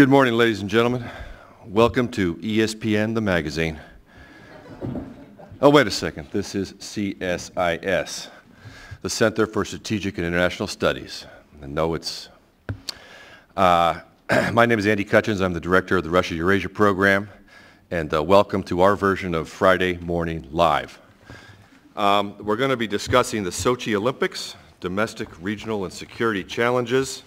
Good morning, ladies and gentlemen. Welcome to ESPN, the magazine. Oh, wait a second. This is CSIS, the Center for Strategic and International Studies. And no, it's... Uh, my name is Andy Kuchins. I'm the director of the Russia-Eurasia program. And uh, welcome to our version of Friday Morning Live. Um, we're going to be discussing the Sochi Olympics, domestic, regional, and security challenges.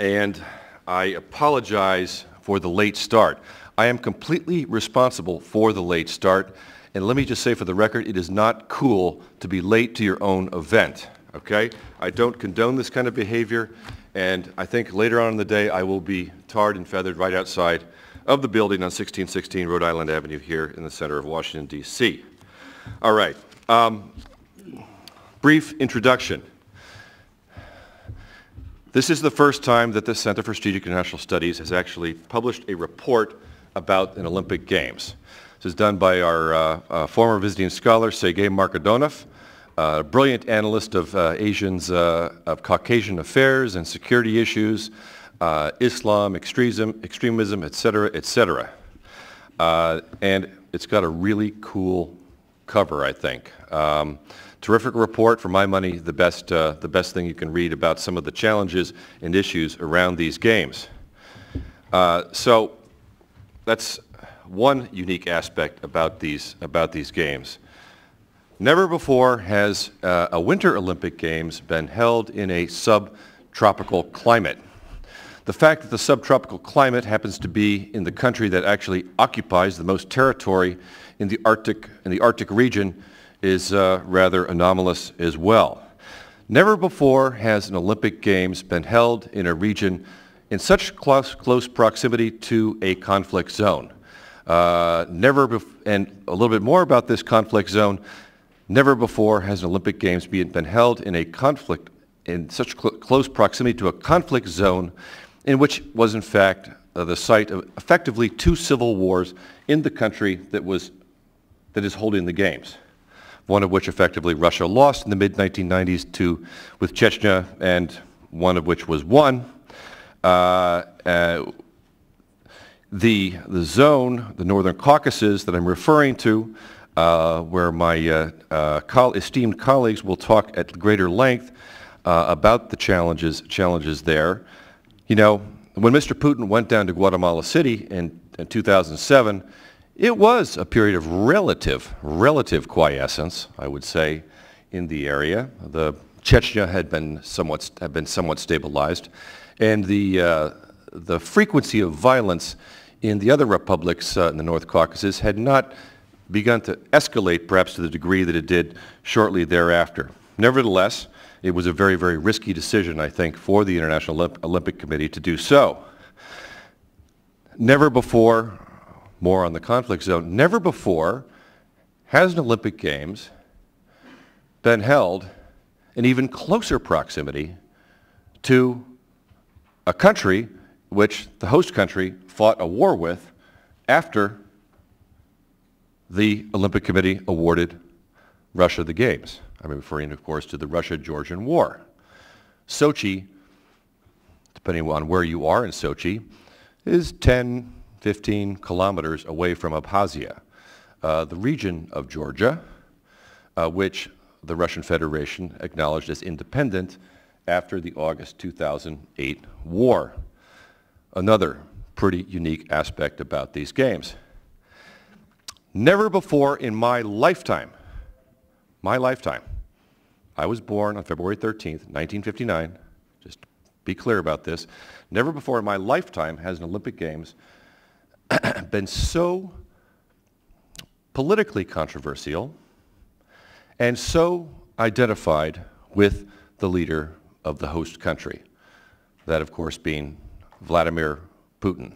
And I apologize for the late start. I am completely responsible for the late start. And let me just say for the record, it is not cool to be late to your own event, okay? I don't condone this kind of behavior, and I think later on in the day I will be tarred and feathered right outside of the building on 1616 Rhode Island Avenue here in the center of Washington, D.C. All right. Um, brief introduction. This is the first time that the Center for Strategic International Studies has actually published a report about an Olympic Games. This is done by our uh, uh, former visiting scholar, Sergei Markedonov, a brilliant analyst of uh, Asians, uh, of Caucasian affairs and security issues, uh, Islam, extremism, extremism, et cetera, et cetera. Uh, and it's got a really cool cover, I think. Um, terrific report, for my money, the best, uh, the best thing you can read about some of the challenges and issues around these games. Uh, so that's one unique aspect about these, about these games. Never before has uh, a Winter Olympic Games been held in a subtropical climate. The fact that the subtropical climate happens to be in the country that actually occupies the most territory in the Arctic, in the Arctic region is uh, rather anomalous as well. Never before has an Olympic Games been held in a region in such close, close proximity to a conflict zone. Uh, never, and a little bit more about this conflict zone, never before has an Olympic Games been held in a conflict, in such cl close proximity to a conflict zone in which was in fact uh, the site of effectively two civil wars in the country that was, that is holding the Games one of which effectively Russia lost in the mid-1990s to with Chechnya, and one of which was won. Uh, uh, the, the zone, the Northern Caucasus that I'm referring to, uh, where my uh, uh, co esteemed colleagues will talk at greater length uh, about the challenges, challenges there. You know, when Mr. Putin went down to Guatemala City in, in 2007, it was a period of relative, relative quiescence, I would say, in the area. The Chechnya had been somewhat, had been somewhat stabilized, and the, uh, the frequency of violence in the other republics uh, in the North Caucasus had not begun to escalate perhaps to the degree that it did shortly thereafter. Nevertheless, it was a very, very risky decision, I think, for the International Olympic Committee to do so. Never before more on the conflict zone. Never before has an Olympic Games been held in even closer proximity to a country which the host country fought a war with after the Olympic Committee awarded Russia the Games. I'm referring, of course, to the Russia-Georgian War. Sochi, depending on where you are in Sochi, is 10, 15 kilometers away from Abkhazia, uh, the region of Georgia, uh, which the Russian Federation acknowledged as independent after the August 2008 war. Another pretty unique aspect about these games. Never before in my lifetime, my lifetime, I was born on February 13th, 1959, just be clear about this, never before in my lifetime has an Olympic Games been so politically controversial and so identified with the leader of the host country, that of course being Vladimir Putin.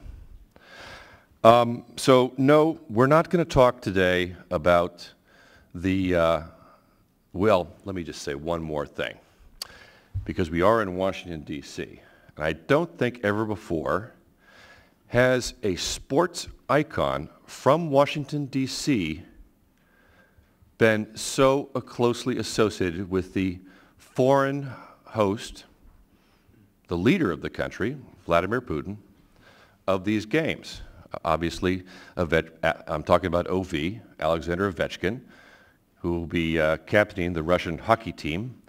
Um, so no, we're not going to talk today about the, uh, well, let me just say one more thing, because we are in Washington, D.C., and I don't think ever before has a sports icon from Washington, D.C. been so closely associated with the foreign host, the leader of the country, Vladimir Putin, of these games. Obviously, I'm talking about OV, Alexander Ovechkin, who will be uh, captaining the Russian hockey team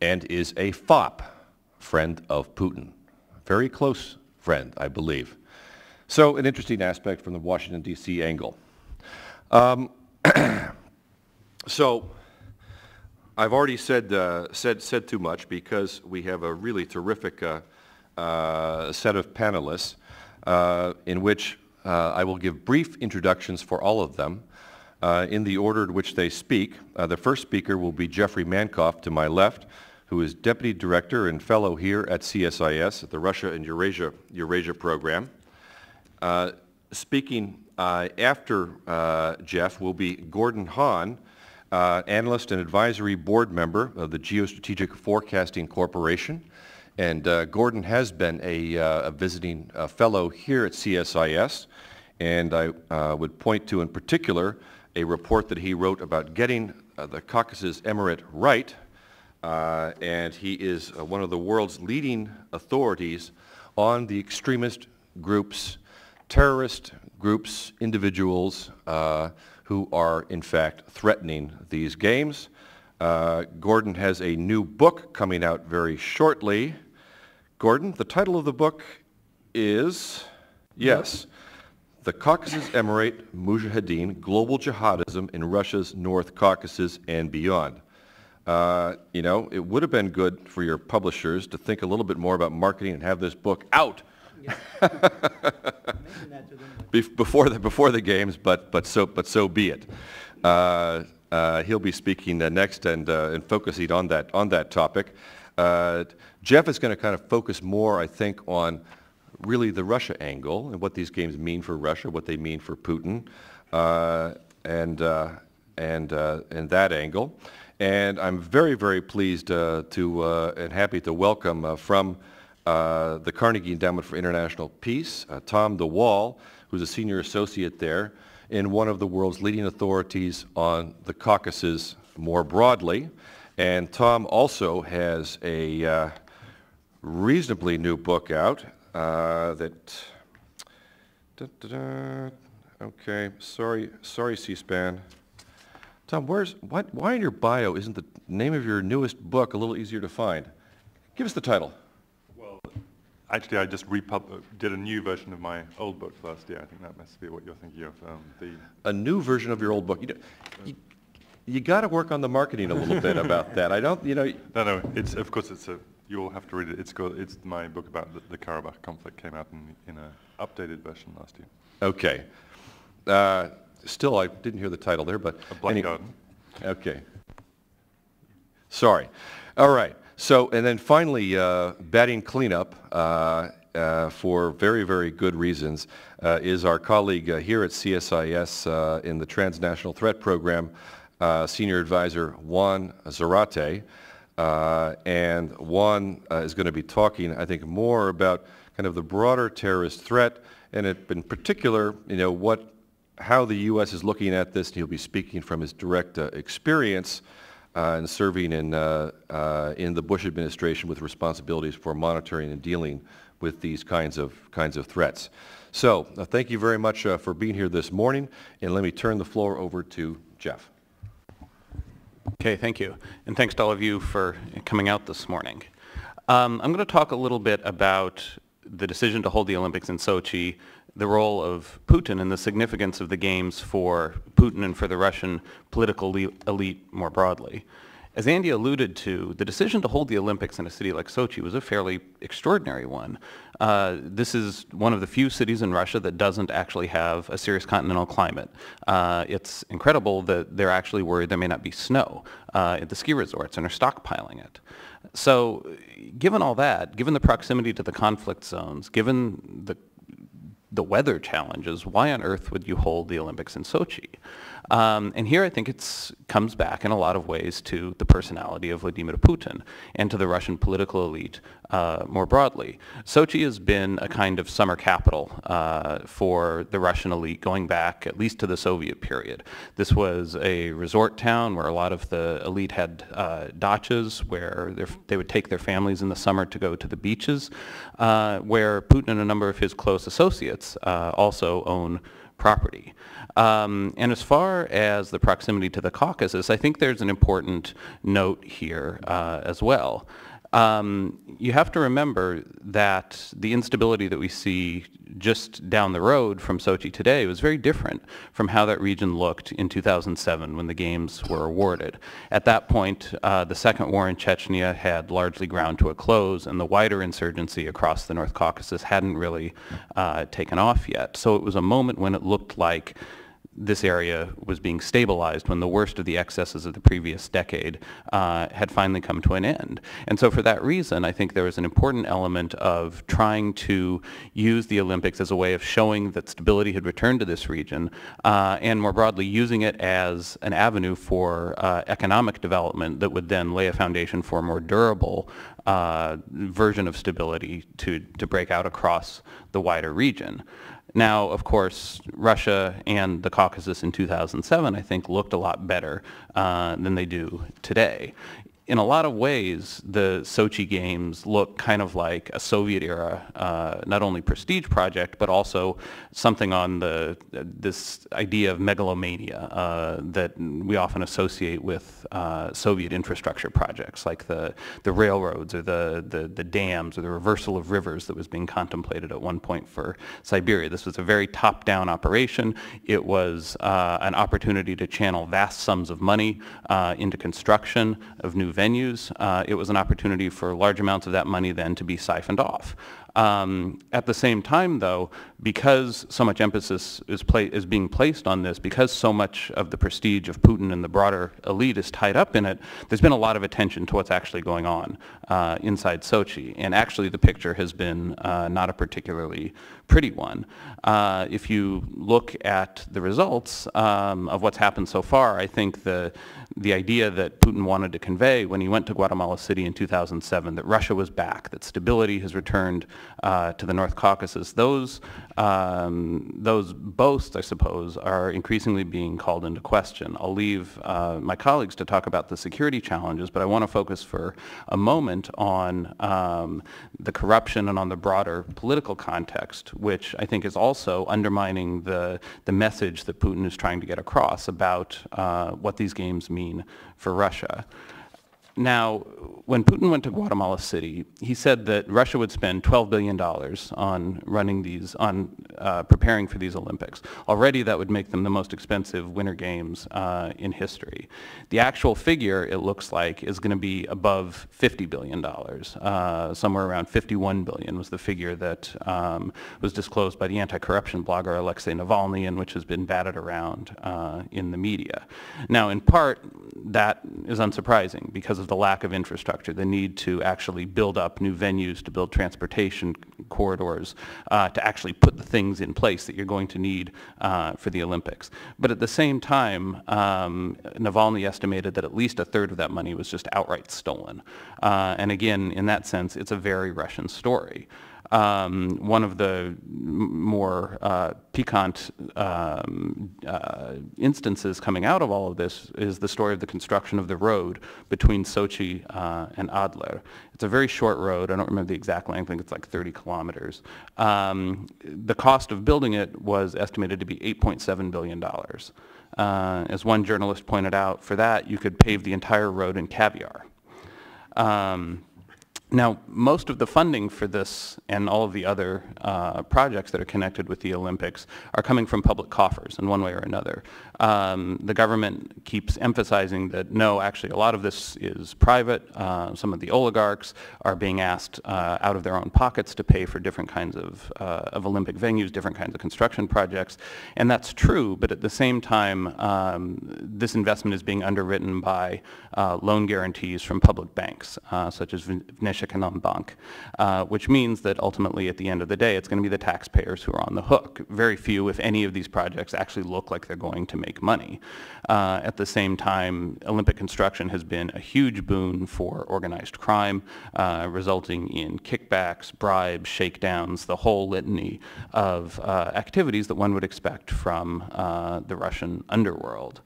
and is a fop, friend of Putin. Very close friend, I believe. So an interesting aspect from the Washington, D.C. angle. Um, so I've already said, uh, said, said too much because we have a really terrific uh, uh, set of panelists uh, in which uh, I will give brief introductions for all of them uh, in the order in which they speak. the first speaker will be Jeffrey Mankoff to my left, who is Deputy Director and Fellow here at CSIS at the Russia and Eurasia, Eurasia Program. Speaking after Jeff will be Gordon Hahn, uh, analyst and advisory board member of the Geostrategic Forecasting Corporation. And uh, Gordon has been a, uh, a visiting uh, fellow here at CSIS. And I uh, would point to in particular a report that he wrote about getting uh, the Caucasus Emirate right. and he is one of the world's leading authorities on the extremist groups, terrorist groups, individuals who are in fact threatening these games. Uh, Gordon has a new book coming out very shortly. Gordon, the title of the book is, yes, The Caucasus Emirate Mujahideen, Global Jihadism in Russia's North Caucasus and Beyond. Uh, you know, it would have been good for your publishers to think a little bit more about marketing and have this book out before the before the games, but but so but so be it. Uh, uh, he'll be speaking uh, next and uh, and focusing on that on that topic. Uh, Jeff is going to kind of focus more, I think, on really the Russia angle and what these games mean for Russia, what they mean for Putin, uh, and and and that angle. And I'm very very pleased to and happy to welcome from. Uh, the Carnegie Endowment for International Peace, uh, Tom de Waal, who's a senior associate there and one of the world's leading authorities on the Caucasus more broadly. And Tom also has a uh, reasonably new book out uh, that, da, da, da, okay, sorry, sorry C-SPAN. Tom, where's, why in your bio isn't the name of your newest book a little easier to find? Give us the title actually, I just repub- did a new version of my old book last year. I think that must be what you're thinking of. Um, the a new version of your old book. You, know, you, you got to work on the marketing a little bit about that. I don't, you know. No, no. It's of course it's a. You all have to read it. It's got. It's my book about the, the Karabakh conflict came out in in an updated version last year. Okay. Uh, still, I didn't hear the title there, but. A Black any, Garden. Okay. Sorry. All right. So, and then finally, uh, batting cleanup uh, uh, for very, very good reasons uh, is our colleague uh, here at CSIS uh, in the Transnational Threat Program, Senior Advisor Juan Zarate. and Juan is going to be talking, I think, more about kind of the broader terrorist threat, and in particular, you know, what, how the U.S. is looking at this, he'll be speaking from his direct experience uh, and serving in, uh, uh, in the Bush administration with responsibilities for monitoring and dealing with these kinds of, kinds of threats. So uh, thank you very much for being here this morning, and let me turn the floor over to Jeff. Okay, thank you. And thanks to all of you for coming out this morning. Um, I'm going to talk a little bit about the decision to hold the Olympics in Sochi, the role of Putin and the significance of the games for Putin and for the Russian political elite more broadly. As Andy alluded to, the decision to hold the Olympics in a city like Sochi was a fairly extraordinary one. Uh, this is one of the few cities in Russia that doesn't actually have a serious continental climate. Uh, it's incredible that they're actually worried there may not be snow uh, at the ski resorts and are stockpiling it. So given all that, given the proximity to the conflict zones, given the the weather challenges, why on earth would you hold the Olympics in Sochi? Um, and here I think it comes back in a lot of ways to the personality of Vladimir Putin and to the Russian political elite uh, more broadly. Sochi has been a kind of summer capital uh, for the Russian elite going back at least to the Soviet period. This was a resort town where a lot of the elite had uh, dachas where they would take their families in the summer to go to the beaches, uh, where Putin and a number of his close associates uh, also own property. Um, and as far as the proximity to the Caucasus, I think there's an important note here uh, as well. Um, you have to remember that the instability that we see just down the road from Sochi today was very different from how that region looked in 2007 when the games were awarded. At that point, uh, the second war in Chechnya had largely ground to a close and the wider insurgency across the North Caucasus hadn't really uh, taken off yet. So it was a moment when it looked like this area was being stabilized when the worst of the excesses of the previous decade uh, had finally come to an end. And so for that reason, I think there was an important element of trying to use the Olympics as a way of showing that stability had returned to this region, uh, and more broadly, using it as an avenue for uh, economic development that would then lay a foundation for a more durable uh, version of stability to, to break out across the wider region. Now, of course, Russia and the Caucasus in 2007, I think, looked a lot better uh, than they do today in a lot of ways, the Sochi Games look kind of like a Soviet-era, uh, not only prestige project, but also something on the this idea of megalomania uh, that we often associate with uh, Soviet infrastructure projects, like the the railroads or the, the the dams or the reversal of rivers that was being contemplated at one point for Siberia. This was a very top-down operation. It was uh, an opportunity to channel vast sums of money uh, into construction of new venues, uh, it was an opportunity for large amounts of that money then to be siphoned off. Um, at the same time, though, because so much emphasis is, is, being placed on this, because so much of the prestige of Putin and the broader elite is tied up in it, there's been a lot of attention to what's actually going on uh, inside Sochi. And actually, the picture has been uh, not a particularly pretty one. Uh, if you look at the results um, of what's happened so far, I think the the idea that Putin wanted to convey when he went to Guatemala City in 2007, that Russia was back, that stability has returned uh, to the North Caucasus, those, um, those boasts, I suppose, are increasingly being called into question. I'll leave uh, my colleagues to talk about the security challenges, but I want to focus for a moment on um, the corruption and on the broader political context, which I think is also undermining the, the message that Putin is trying to get across about uh, what these games mean for Russia. Now, when Putin went to Guatemala City, he said that Russia would spend $12 billion on running these, on uh, preparing for these Olympics. Already that would make them the most expensive Winter Games uh, in history. The actual figure, it looks like, is going to be above $50 billion. Uh, somewhere around 51 billion was the figure that um, was disclosed by the anti-corruption blogger Alexei Navalny and which has been batted around uh, in the media. Now, in part, that is unsurprising because of the lack of infrastructure, the need to actually build up new venues, to build transportation corridors, uh, to actually put the things in place that you're going to need uh, for the Olympics. But at the same time, um, Navalny estimated that at least a third of that money was just outright stolen. Uh, and again, in that sense, it's a very Russian story. Um, one of the more uh, piquant um, uh, instances coming out of all of this is the story of the construction of the road between Sochi uh, and Adler. It's a very short road. I don't remember the exact length. I think it's like 30 kilometers. Um, the cost of building it was estimated to be $8.7 billion. Uh, as one journalist pointed out, for that you could pave the entire road in caviar. Um, now, most of the funding for this and all of the other uh, projects that are connected with the Olympics are coming from public coffers in one way or another. Um, the government keeps emphasizing that no, actually a lot of this is private. Uh, some of the oligarchs are being asked uh, out of their own pockets to pay for different kinds of, uh, of Olympic venues, different kinds of construction projects. And that's true, but at the same time, um, this investment is being underwritten by uh, loan guarantees from public banks, uh, such as Vneshek Bank, uh, which means that ultimately at the end of the day, it's going to be the taxpayers who are on the hook. Very few, if any of these projects actually look like they're going to make money. Uh, at the same time, Olympic construction has been a huge boon for organized crime, uh, resulting in kickbacks, bribes, shakedowns, the whole litany of uh, activities that one would expect from uh, the Russian underworld.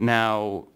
Now,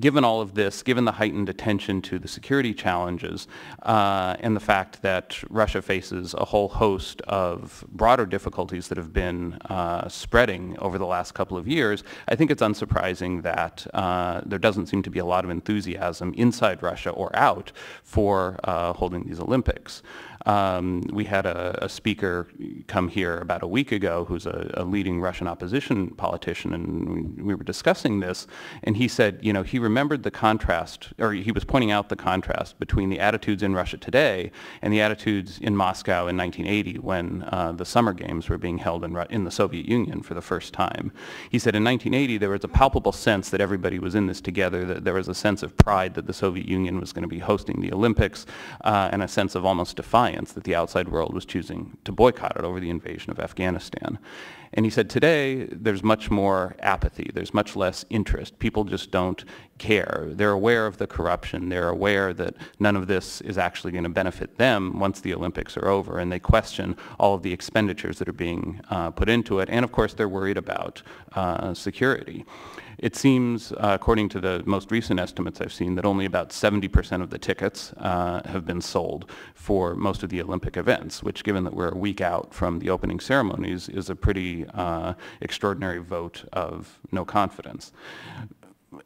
given all of this, given the heightened attention to the security challenges uh, and the fact that Russia faces a whole host of broader difficulties that have been uh, spreading over the last couple of years, I think it's unsurprising that uh, there doesn't seem to be a lot of enthusiasm inside Russia or out for uh, holding these Olympics. Um, we had a, a, speaker come here about a week ago who's a, a leading Russian opposition politician, and we, we, were discussing this, and he said, you know, he remembered the contrast, or he was pointing out the contrast between the attitudes in Russia today and the attitudes in Moscow in 1980 when uh, the Summer Games were being held in, in the Soviet Union for the first time. He said in 1980 there was a palpable sense that everybody was in this together, that there was a sense of pride that the Soviet Union was going to be hosting the Olympics, uh, and a sense of almost defiance that the outside world was choosing to boycott it over the invasion of Afghanistan. And he said today there's much more apathy, there's much less interest. People just don't care. They're aware of the corruption, they're aware that none of this is actually going to benefit them once the Olympics are over, and they question all of the expenditures that are being uh, put into it. And of course they're worried about uh, security. It seems, uh, according to the most recent estimates I've seen, that only about 70% of the tickets uh, have been sold for most of the Olympic events, which given that we're a week out from the opening ceremonies is a pretty uh, extraordinary vote of no confidence.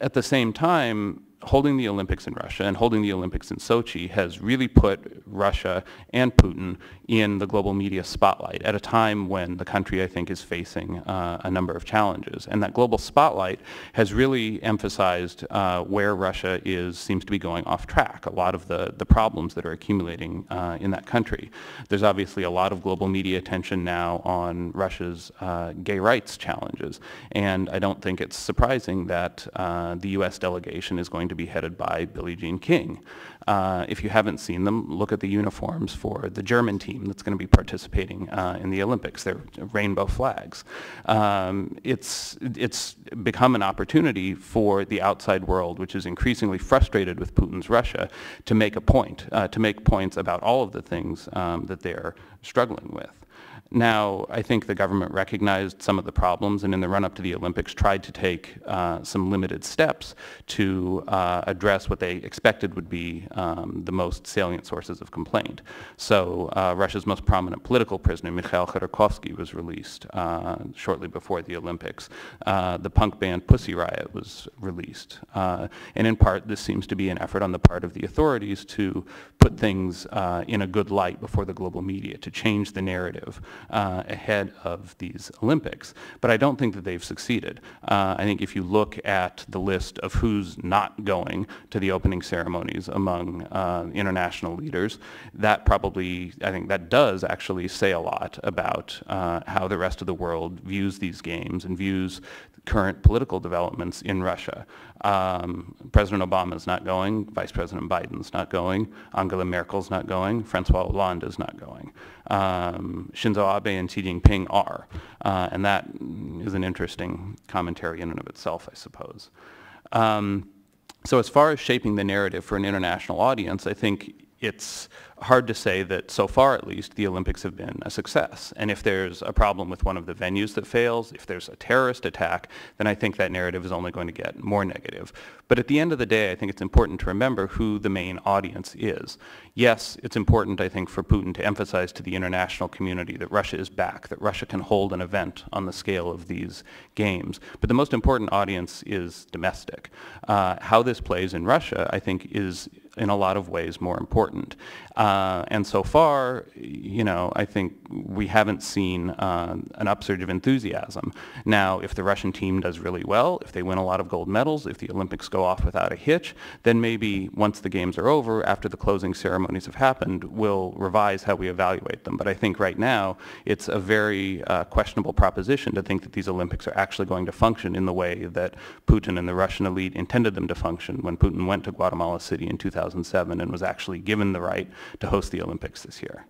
At the same time, holding the Olympics in Russia and holding the Olympics in Sochi has really put Russia and Putin in the global media spotlight at a time when the country, I think, is facing uh, a number of challenges. And that global spotlight has really emphasized uh, where Russia is, seems to be going off track, a lot of the, the problems that are accumulating uh, in that country. There's obviously a lot of global media attention now on Russia's uh, gay rights challenges. And I don't think it's surprising that uh, the U.S. delegation is going to be headed by Billie Jean King. Uh, if you haven't seen them, look at the uniforms for the German team that's going to be participating uh, in the Olympics. They're rainbow flags. Um, it's, it's become an opportunity for the outside world, which is increasingly frustrated with Putin's Russia, to make a point, uh, to make points about all of the things um, that they're struggling with. Now, I think the government recognized some of the problems and in the run-up to the Olympics tried to take uh, some limited steps to uh, address what they expected would be um, the most salient sources of complaint. So uh, Russia's most prominent political prisoner, Mikhail Khodorkovsky, was released uh, shortly before the Olympics. Uh, the punk band Pussy Riot was released. Uh, and in part, this seems to be an effort on the part of the authorities to put things in a good light before the global media, to change the narrative uh, ahead of these Olympics. But I don't think that they've succeeded. Uh, I think if you look at the list of who's not going to the opening ceremonies among uh, international leaders, that probably, I think that does actually say a lot about uh, how the rest of the world views these games and views current political developments in Russia. Um, President Obama is not going, Vice President Biden is not going, Angela Merkel is not going, Francois Hollande is not going. Um, Shinzo Abe and Xi Jinping are, uh, and that is an interesting commentary in and of itself, I suppose. Um, so as far as shaping the narrative for an international audience, I think it's hard to say that so far at least the Olympics have been a success. And if there's a problem with one of the venues that fails, if there's a terrorist attack, then I think that narrative is only going to get more negative. But at the end of the day, I think it's important to remember who the main audience is. Yes, it's important, I think, for Putin to emphasize to the international community that Russia is back, that Russia can hold an event on the scale of these games. But the most important audience is domestic. Uh, how this plays in Russia, I think, is in a lot of ways more important. Uh, and so far, you know, I think we haven't seen uh, an upsurge of enthusiasm. Now, if the Russian team does really well, if they win a lot of gold medals, if the Olympics go off without a hitch, then maybe once the games are over, after the closing ceremonies have happened, we'll revise how we evaluate them. But I think right now, it's a very uh, questionable proposition to think that these Olympics are actually going to function in the way that Putin and the Russian elite intended them to function when Putin went to Guatemala City in 2007 and was actually given the right to host the Olympics this year.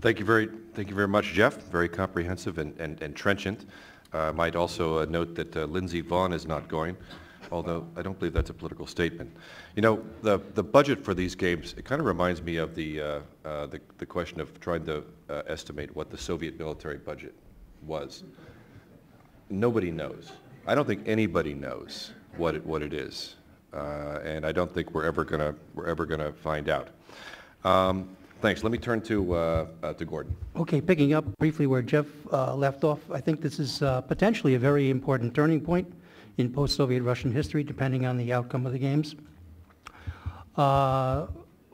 Thank you very, thank you very much, Jeff. Very comprehensive and, and, and trenchant. Uh, might also uh, note that uh, Lindsey Vonn is not going, although I don't believe that's a political statement. You know, the, the budget for these games, it kind of reminds me of the, uh, uh, the, the question of trying to uh, estimate what the Soviet military budget was. Nobody knows. I don't think anybody knows what it, what it is. Uh, and I don't think we're ever going to we're ever to find out. Um, thanks. Let me turn to uh, uh, to Gordon. Okay, picking up briefly where Jeff uh, left off, I think this is uh, potentially a very important turning point in post-Soviet Russian history, depending on the outcome of the games. Uh,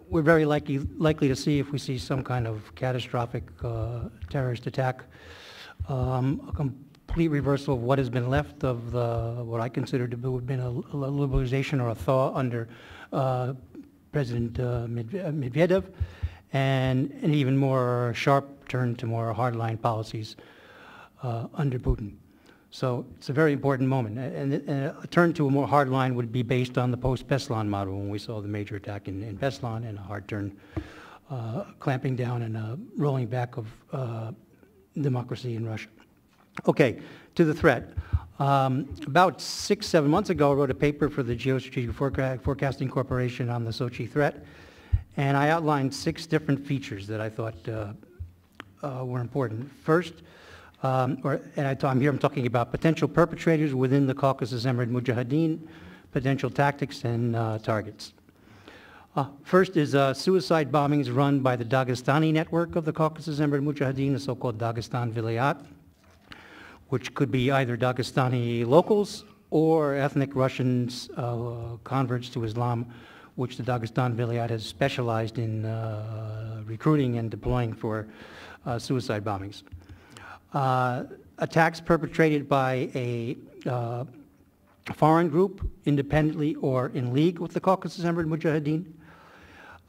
we're very likely likely to see if we see some kind of catastrophic terrorist attack, um, complete reversal of what has been left of the, what I consider to have been a, liberalization or a thaw under uh, President uh, Medvedev, and an even more sharp turn to more hardline policies uh, under Putin. So it's a very important moment. And, and a turn to a more hard line would be based on the post-Beslan model when we saw the major attack in, in Beslan and a hard turn uh, clamping down and a rolling back of uh, democracy in Russia. Okay, to the threat. Um, about six, seven months ago, I wrote a paper for the Geostrategic Forecasting Corporation on the Sochi threat, and I outlined six different features that I thought uh, uh, were important. First, um, or, and I am here I'm talking about potential perpetrators within the Caucasus Emirate Mujahideen, potential tactics and uh, targets. Uh, first is uh, suicide bombings run by the Dagestani network of the Caucasus Emirate Mujahideen, the so-called Dagestan Vilayat which could be either Dagestani locals or ethnic Russians, uh, converts to Islam, which the Dagestan Vilayat has specialized in uh, recruiting and deploying for uh, suicide bombings. Uh, attacks perpetrated by a uh, foreign group, independently or in league with the Caucasus Emirate Mujahideen.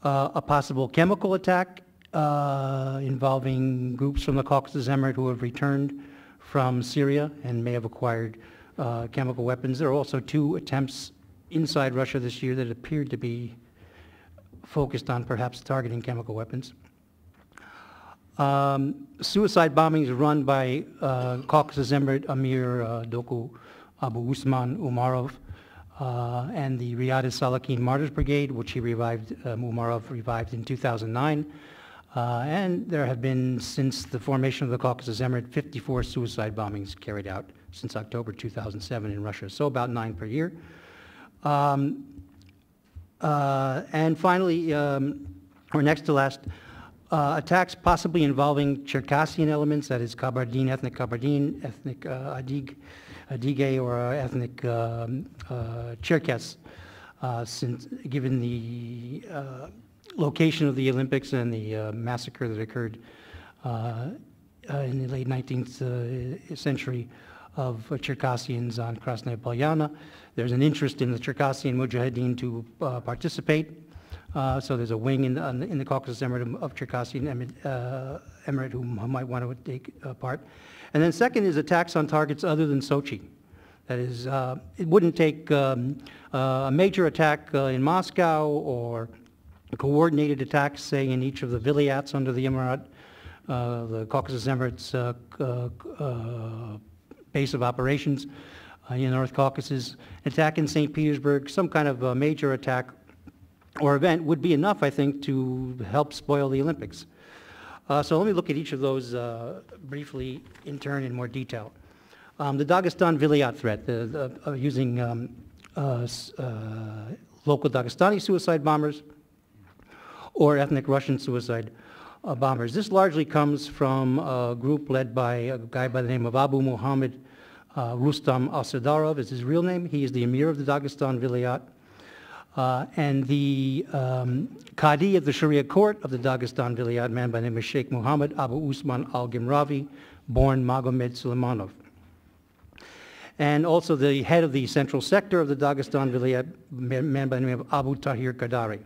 Uh, a possible chemical attack involving groups from the Caucasus Emirate who have returned from Syria and may have acquired uh, chemical weapons. There are also two attempts inside Russia this year that appeared to be focused on perhaps targeting chemical weapons. Um, suicide bombings run by uh, Caucasus Emirate Amir uh, Doku Abu Usman Umarov uh, and the Riyad Salakin Martyrs Brigade, which he revived, uh, Umarov revived in 2009. Uh, and there have been, since the formation of the Caucasus Emirate, 54 suicide bombings carried out since October 2007 in Russia, so about nine per year. Um, uh, and finally, um, or next to last, uh, attacks possibly involving Cherkassian elements, that is Kabardine, ethnic Kabardine, ethnic uh, Adig, Adige, or uh, ethnic um, uh, Cherkess, uh, since given the location of the Olympics and the uh, massacre that occurred uh, uh in the late 19th uh, century of Cherkassians on Krasnaya Polyana. There's an interest in the Cherkassian Mujahideen to uh, participate. so there's a wing in the, in the Caucasus Emirate of Cherkassian Emirate who might want to take part. And then second is attacks on targets other than Sochi. That is, uh, it wouldn't take um, uh, a major attack uh, in Moscow or coordinated attacks, say, in each of the vilayats under the Emirate, uh, the Caucasus Emirates uh, uh, base of operations uh, in the North Caucasus, attack in St. Petersburg, some kind of a major attack or event would be enough, I think, to help spoil the Olympics. Uh, so let me look at each of those uh, briefly in turn in more detail. Um, the Dagestan Vilayat threat, the, the, using um, local Dagestani suicide bombers, or ethnic Russian suicide uh, bombers. This largely comes from a group led by a guy by the name of Abu Muhammad uh, Rustam Asildarov is his real name. He is the emir of the Dagestan Vilayat. Uh, And the um, Qadi of the Sharia court of the Dagestan Vilayat, man by the name of Sheikh Muhammad Abu Usman al-Gimravi, born Magomed Suleimanov and also the head of the central sector of the Dagestan Vilayat, man by the name of Abu Tahir Qadari.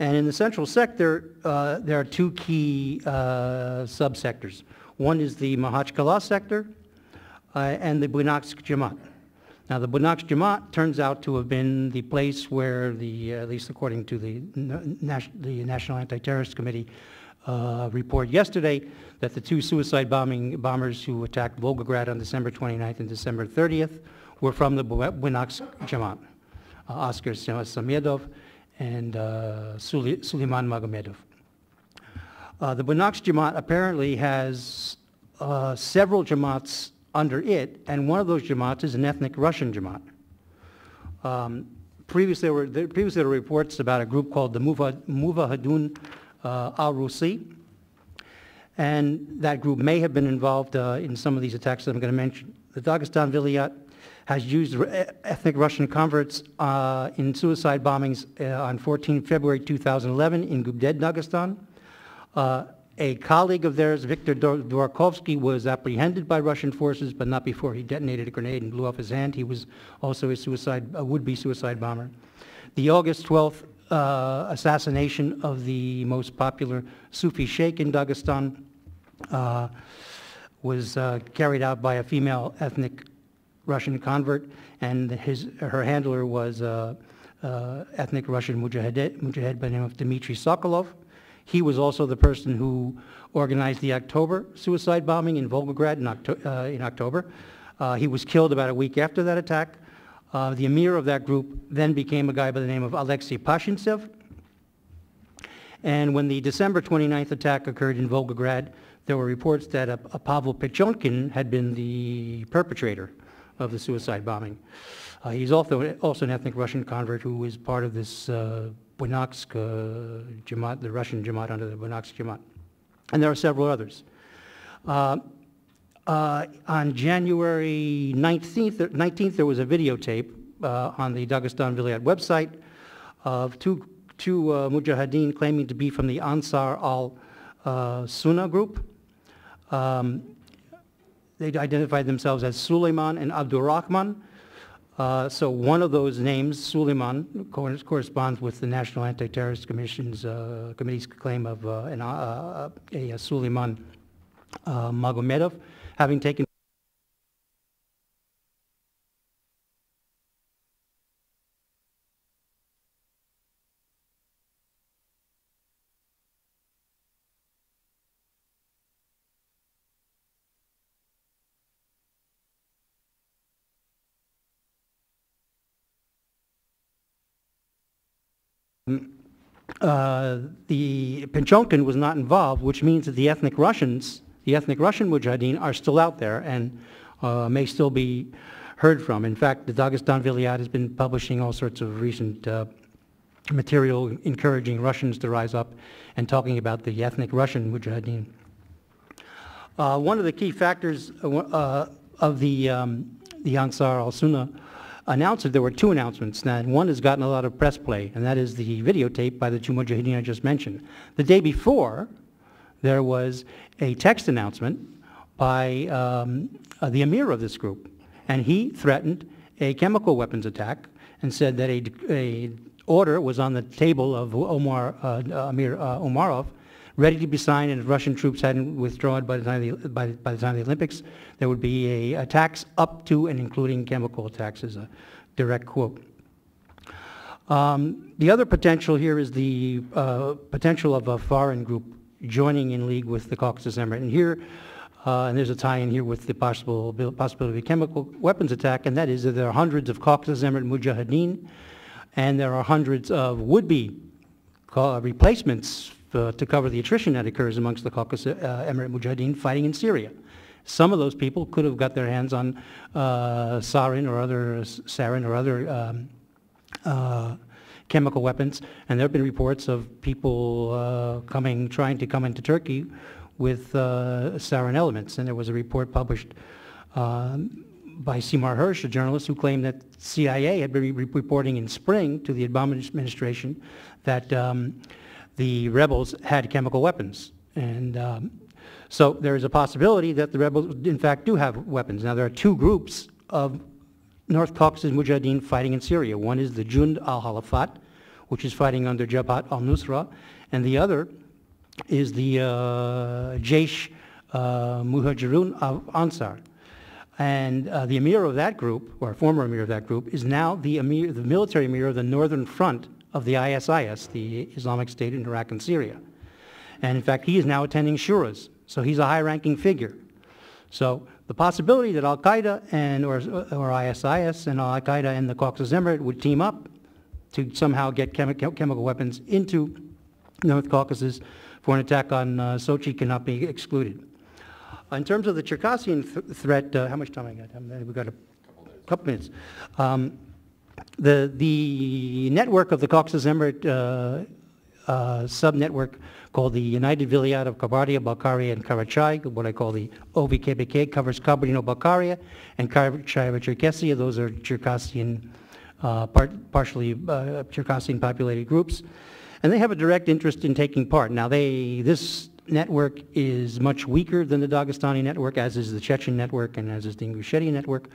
And in the central sector, uh, there are two key uh, subsectors. One is the Makhachkala sector uh, and the Buynaksk Jamaat. Now, the Buynaksk Jamaat turns out to have been the place where the, uh, at least according to the, Nas- the National Anti-Terrorist Committee uh, report yesterday, that the two suicide bombing bombers who attacked Volgograd on December 29th and December 30th were from the Bu- Buynaksk Jamaat, uh, Asker Samedov and uh, Suleiman Magomedov. Uh, the Buynaksk Jamaat apparently has uh, several Jamaats under it, and one of those Jamaats is an ethnic Russian Jamaat. Um, Previously, there were, there, previously there were reports about a group called the Muva- Muvahidun uh, al-Rusi, and that group may have been involved uh, in some of these attacks that I'm going to mention. The Dagestan Vilayat has used ethnic Russian converts uh, in suicide bombings uh, on 14 February 2011 in Gubden, Dagestan. Uh, a colleague of theirs, Viktor Dvorkovsky, was apprehended by Russian forces, but not before he detonated a grenade and blew off his hand. He was also a suicide, a would-be suicide bomber. The August 12th uh, assassination of the most popular Sufi sheikh in Dagestan uh, was uh, carried out by a female ethnic Russian convert, and his, her handler was uh, uh, ethnic Russian mujahid, mujahid by the name of Dmitry Sokolov. He was also the person who organized the October suicide bombing in Volgograd in, Octo- uh, in October. Uh, he was killed about a week after that attack. Uh, the emir of that group then became a guy by the name of Alexei Pashintsev. And when the December 29th attack occurred in Volgograd, there were reports that a, a Pavel Pechonkin had been the perpetrator of the suicide bombing. Uh, he's also, also an ethnic Russian convert who is part of this uh, uh, Jamaat, the Russian Jamaat under the Buynaksk Jamaat. And there are several others. Uh, uh, on January 19th, 19th, there was a videotape uh, on the Dagestan Vilayat website of two, two uh, mujahideen claiming to be from the Ansar al-Sunnah group. Um, they identified themselves as Suleiman and Abdurrahman. Uh, so one of those names, Suleiman, cor- corresponds with the National Anti-Terrorist Commission's uh, committee's claim of uh, an, uh, a, a Suleiman uh, Magomedov, having taken uh, the Pechonkin was not involved, which means that the ethnic Russians, the ethnic Russian Mujahideen are still out there and uh, may still be heard from. In fact, the Dagestan Vilayat has been publishing all sorts of recent uh, material encouraging Russians to rise up and talking about the ethnic Russian Mujahideen. Uh, one of the key factors uh, uh, of the, um, the Ansar al-Sunnah announcement, there were two announcements. Now, one has gotten a lot of press play, and that is the videotape by the two Mujahideen I just mentioned. The day before, there was a text announcement by um, uh, the emir of this group, and he threatened a chemical weapons attack and said that a, a order was on the table of Omar, uh, Amir uh, Umarov, ready to be signed, and if Russian troops hadn't withdrawn by the time of the, by, by the time of the Olympics, there would be a attacks up to and including chemical attacks, is a direct quote. Um, the other potential here is the uh, potential of a foreign group joining in league with the Caucasus Emirate. And here, uh, and there's a tie-in here with the possible possibility of a chemical weapons attack, and that is that there are hundreds of Caucasus Emirate mujahideen, and there are hundreds of would-be replacements uh, to cover the attrition that occurs amongst the Caucasus uh, Emirate mujahideen fighting in Syria. Some of those people could have got their hands on uh, sarin or other sarin or other um, uh, chemical weapons, and there have been reports of people uh, coming, trying to come into Turkey with uh, sarin elements. And there was a report published um, by Seymour Hersh, a journalist who claimed that CIA had been re- reporting in spring to the Obama administration that um, the rebels had chemical weapons. And um, so there is a possibility that the rebels, in fact, do have weapons. Now, there are two groups of North Caucasus Mujahideen fighting in Syria. One is the Jund al-Halafat, which is fighting under Jabhat al-Nusra, and the other is the uh, Jaish uh, Mujahideen of Ansar. And uh, the emir of that group, or former emir of that group, is now the emir, the military emir of the northern front of the ISIS, the Islamic State in Iraq and Syria. And in fact, he is now attending shuras, so he's a high-ranking figure. So the possibility that Al-Qaeda and or, or ISIS and Al-Qaeda and the Caucasus Emirate would team up to somehow get chemi chemical weapons into North Caucasus for an attack on uh, Sochi cannot be excluded. In terms of the Circassian th threat, uh, how much time I got? We've got a couple minutes. Um, the, the network of the Caucasus Emirate uh, uh, sub-network called the United Vilayat of Kabardia, Balkaria, and Karachay, what I call the OVKBK, covers Kabardino-Balkaria and Karachay-Cherkessia. Those are Circassian, uh, part, partially uh, Circassian populated groups. And they have a direct interest in taking part. Now, they, this network is much weaker than the Dagestani network, as is the Chechen network and as is the Ingushetia network.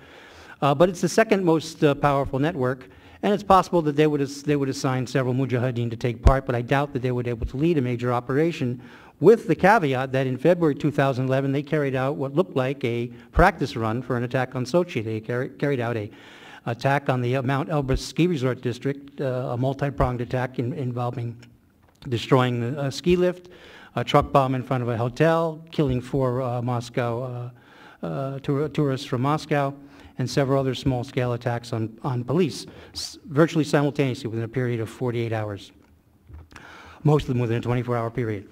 Uh, but it's the second most uh, powerful network, and it's possible that they would, they would assign several mujahideen to take part, but I doubt that they would be able to lead a major operation with the caveat that in February 2011 they carried out what looked like a practice run for an attack on Sochi. They car carried out a attack on the Mount Elbrus ski resort district, uh, a multi-pronged attack in, involving destroying a ski lift, a truck bomb in front of a hotel, killing four uh, Moscow uh, uh, tour tourists from Moscow, and several other small-scale attacks on, on police, virtually simultaneously within a period of 48 hours, most of them within a 24-hour period.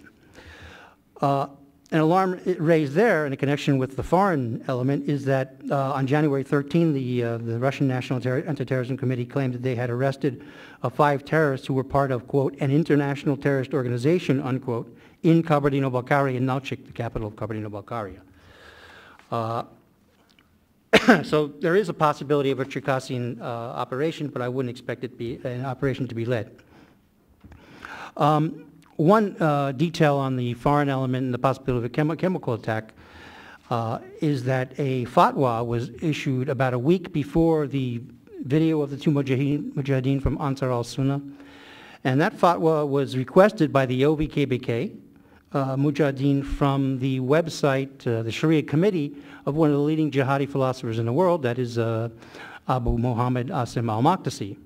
Uh, an alarm raised there in a connection with the foreign element is that uh, on January 13, the, uh, the Russian National Ter Anti-Terrorism Committee claimed that they had arrested uh, five terrorists who were part of, quote, an international terrorist organization, unquote, in Kabardino-Balkaria, in Nalchik, the capital of Kabardino-Balkaria. So there is a possibility of a Circassian uh, operation, but I wouldn't expect it be an operation to be led. Um, one uh, detail on the foreign element and the possibility of a chemi chemical attack uh, is that a fatwa was issued about a week before the video of the two mujahideen from Ansar al-Sunnah. And that fatwa was requested by the OVKBK, uh, mujahideen from the website, uh, the Sharia Committee of one of the leading jihadi philosophers in the world, that is uh, Abu Muhammad Asim al-Maqdisi.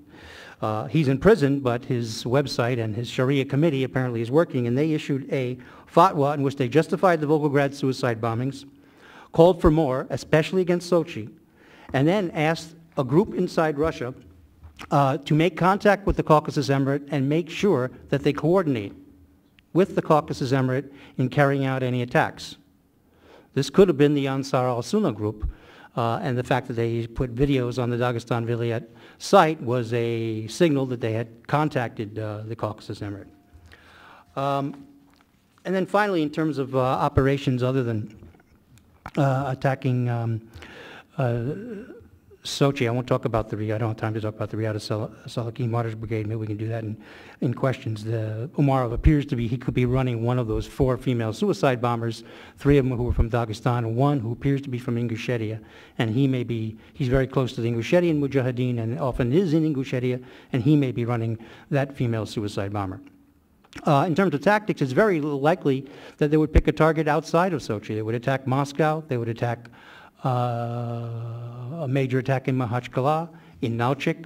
Uh, he's in prison, but his website and his Sharia committee apparently is working, and they issued a fatwa in which they justified the Volgograd suicide bombings, called for more, especially against Sochi, and then asked a group inside Russia uh, to make contact with the Caucasus Emirate and make sure that they coordinate with the Caucasus Emirate in carrying out any attacks. This could have been the Ansar al-Sunnah group, uh, and the fact that they put videos on the Dagestan Vilayet site was a signal that they had contacted uh, the Caucasus Emirate. Um, and then finally, in terms of uh, operations other than uh, attacking um, uh, Sochi, I won't talk about the, I don't have time to talk about the Riyad Salakin Martyrs Brigade. Maybe we can do that in, in questions. The, Umarov appears to be, he could be running one of those four female suicide bombers, three of them who were from Dagestan, one who appears to be from Ingushetia. And he may be, he's very close to the Ingushetian Mujahideen and often is in Ingushetia, and he may be running that female suicide bomber. Uh, in terms of tactics, it's very likely that they would pick a target outside of Sochi. They would attack Moscow, they would attack uh, a major attack in Makhachkala, in Nalchik.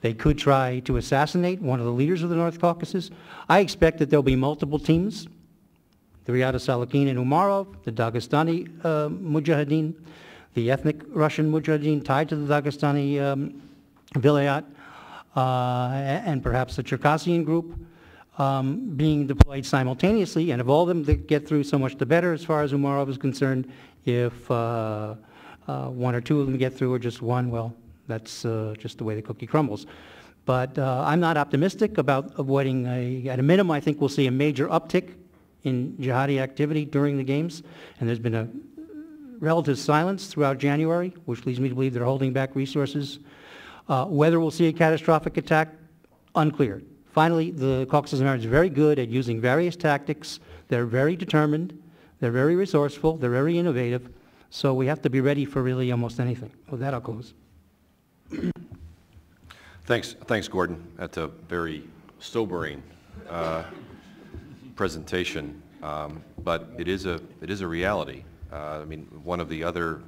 They could try to assassinate one of the leaders of the North Caucasus. I expect that there'll be multiple teams, the Riyad Salakin and Umarov, the Dagestani uh, Mujahideen, the ethnic Russian Mujahideen tied to the Dagestani um, Vilayat, uh, and perhaps the Circassian group um, being deployed simultaneously. And of all of them that get through, so much the better as far as Umarov is concerned. If uh, uh, one or two of them get through or just one, well, that's uh, just the way the cookie crumbles. But uh, I'm not optimistic about avoiding a, at a minimum, I think we'll see a major uptick in jihadi activity during the games. And there's been a relative silence throughout January, which leads me to believe they're holding back resources. Uh, Whether we'll see a catastrophic attack, unclear. Finally, the Caucasus Americans are very good at using various tactics. They're very determined, they're very resourceful, they're very innovative, so we have to be ready for really almost anything. With that, I'll close. Thanks, thanks, Gordon. That's a very sobering uh, presentation, um, but it is a it is a reality. Uh, I mean, one of the other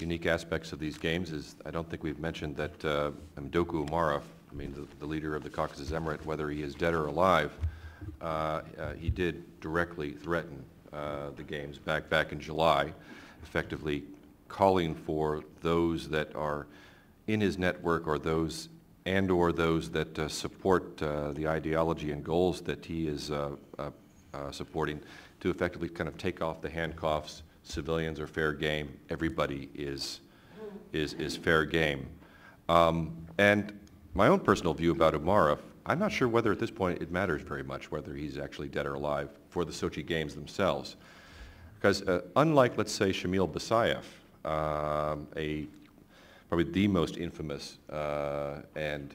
unique aspects of these games is I don't think we've mentioned that uh, Doku Umarov, I mean, the, the leader of the Caucasus Emirate, whether he is dead or alive, uh, uh, he did directly threaten uh, the games back back in July, effectively calling for those that are in his network or those and or those that uh, support uh, the ideology and goals that he is uh, uh, uh, supporting to effectively kind of take off the handcuffs. Civilians are fair game. Everybody is is is fair game. Um, and my own personal view about Umarov, I'm not sure whether at this point it matters very much whether he's actually dead or alive for the Sochi Games themselves. Because uh, unlike, let's say, Shamil Basayev, um, a probably the most infamous uh, and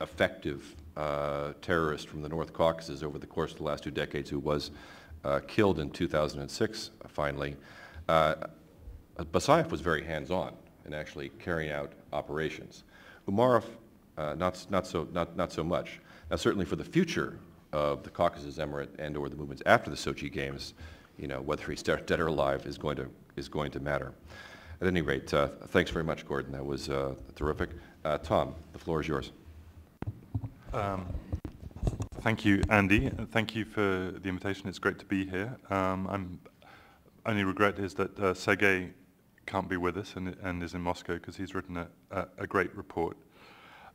effective uh, terrorist from the North Caucasus over the course of the last two decades who was uh, killed in 2006, finally. Uh, Basayev was very hands-on in actually carrying out operations. Umarov, uh, not, not, so, not, not so much. Now, certainly for the future of the Caucasus Emirate and or the movements after the Sochi Games, you know, whether he's dead or alive is going to, is going to matter. At any rate, uh, thanks very much, Gordon. That was uh, terrific. Uh, Tom, the floor is yours. Um, thank you, Andy. and Thank you for the invitation. It's great to be here. Um, I'm only regret is that uh, Sergei can't be with us and, and is in Moscow because he's written a, a, a great report.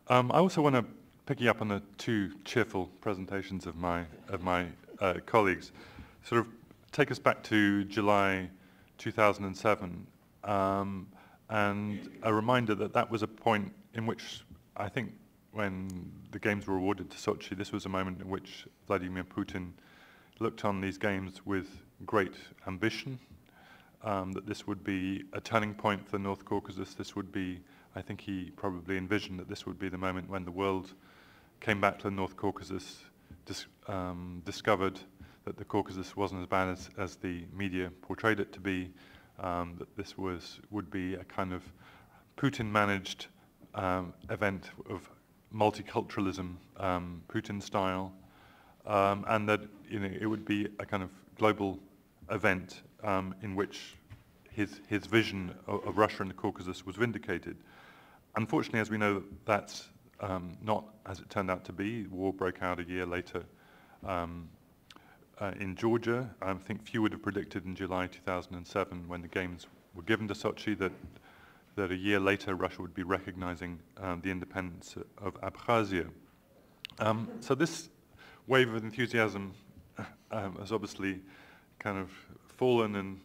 Um, I also want to picking up on the two cheerful presentations of my of my uh, colleagues, sort of take us back to July 2007 um, and a reminder that that was a point in which I think when the games were awarded to Sochi, this was a moment in which Vladimir Putin looked on these games with great ambition, um, that this would be a turning point for the North Caucasus. This would be, I think he probably envisioned that this would be the moment when the world came back to the North Caucasus, dis um, discovered that the Caucasus wasn't as bad as, as the media portrayed it to be, um, that this was would be a kind of Putin-managed um, event of multiculturalism, um, Putin style, um, and that you know it would be a kind of global event um, in which his his vision of, of, Russia and the Caucasus was vindicated. Unfortunately, as we know, that's um, not as it turned out to be. War broke out a year later. Um, uh, in Georgia. I think few would have predicted in July 2007 when the games were given to Sochi that that a year later Russia would be recognizing um, the independence of Abkhazia. Um, so this wave of enthusiasm um, has obviously kind of fallen and,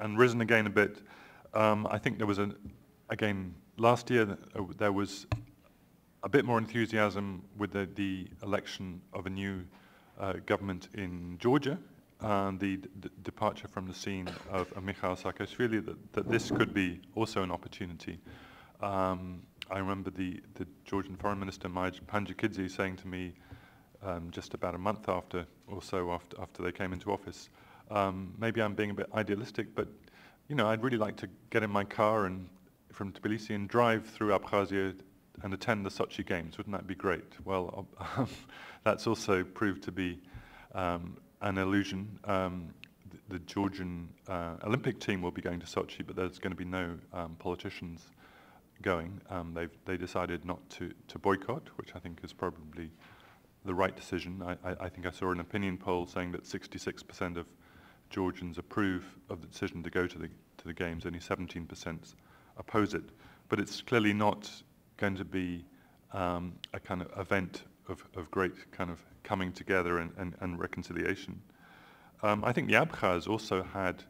and risen again a bit. Um, I think there was, a, again, last year uh, there was a bit more enthusiasm with the, the election of a new uh, government in Georgia and the departure from the scene of, of Mikhail Saakashvili, that, that this could be also an opportunity. Um, I remember the, the Georgian Foreign Minister, Maia Panjikidze, saying to me um, just about a month after, or so after, after they came into office, um, maybe I'm being a bit idealistic, but you know, I'd really like to get in my car and from Tbilisi and drive through Abkhazia and attend the Sochi Games. Wouldn't that be great? Well, that's also proved to be um, an illusion. Um, the, the, Georgian uh, Olympic team will be going to Sochi, but there's going to be no um, politicians going. Um, they've they decided not to, to boycott, which I think is probably the right decision. I, I, I think I saw an opinion poll saying that 66% of Georgians approve of the decision to go to the to the games. Only 17% oppose it. But it's clearly not going to be um, a kind of event of, of great kind of coming together and, and, and reconciliation. Um, I think the Abkhaz also had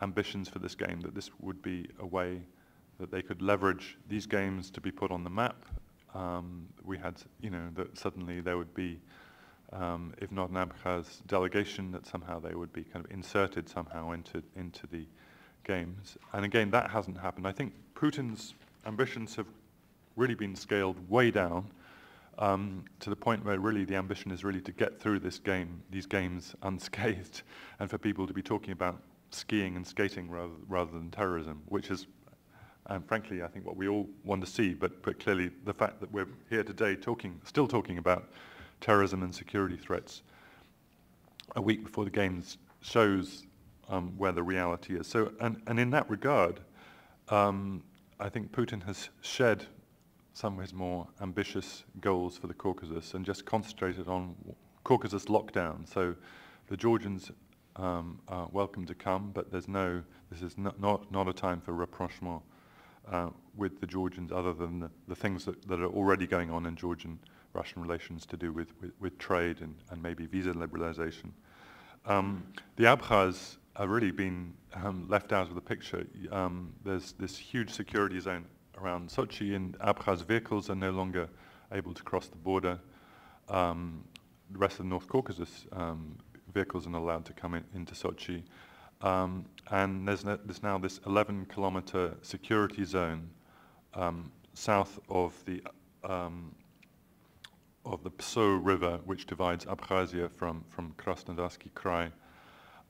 ambitions for this game, that this would be a way that they could leverage these games to be put on the map. Um, we had, you know, that suddenly there would be, um, if not an Abkhaz delegation, that somehow they would be kind of inserted somehow into, into the games. And again, that hasn't happened. I think Putin's ambitions have really been scaled way down um, to the point where really the ambition is really to get through this game, these games unscathed, and for people to be talking about skiing and skating rather, rather than terrorism, which is, and frankly, I think what we all want to see, but, but clearly the fact that we're here today talking, still talking about terrorism and security threats a week before the games shows um, where the reality is. So, and, and in that regard, um, I think Putin has shed some his more ambitious goals for the Caucasus and just concentrated on Caucasus lockdown. So the Georgians um, are welcome to come, but there's no, this is not, not, not a time for rapprochement uh, with the Georgians other than the, the things that, that, are already going on in Georgian-Russian relations to do with, with, with trade and, and, maybe visa liberalization. Um, the Abkhaz have really been um, left out of the picture. Um, there's this huge security zone around Sochi and Abkhaz vehicles are no longer able to cross the border. Um, the rest of the North Caucasus um, vehicles are not allowed to come in, into Sochi. Um, and there's, there's, now this 11 kilometer security zone um, south of the um, of the Psou River, which divides Abkhazia from, from Krasnodarsky Krai,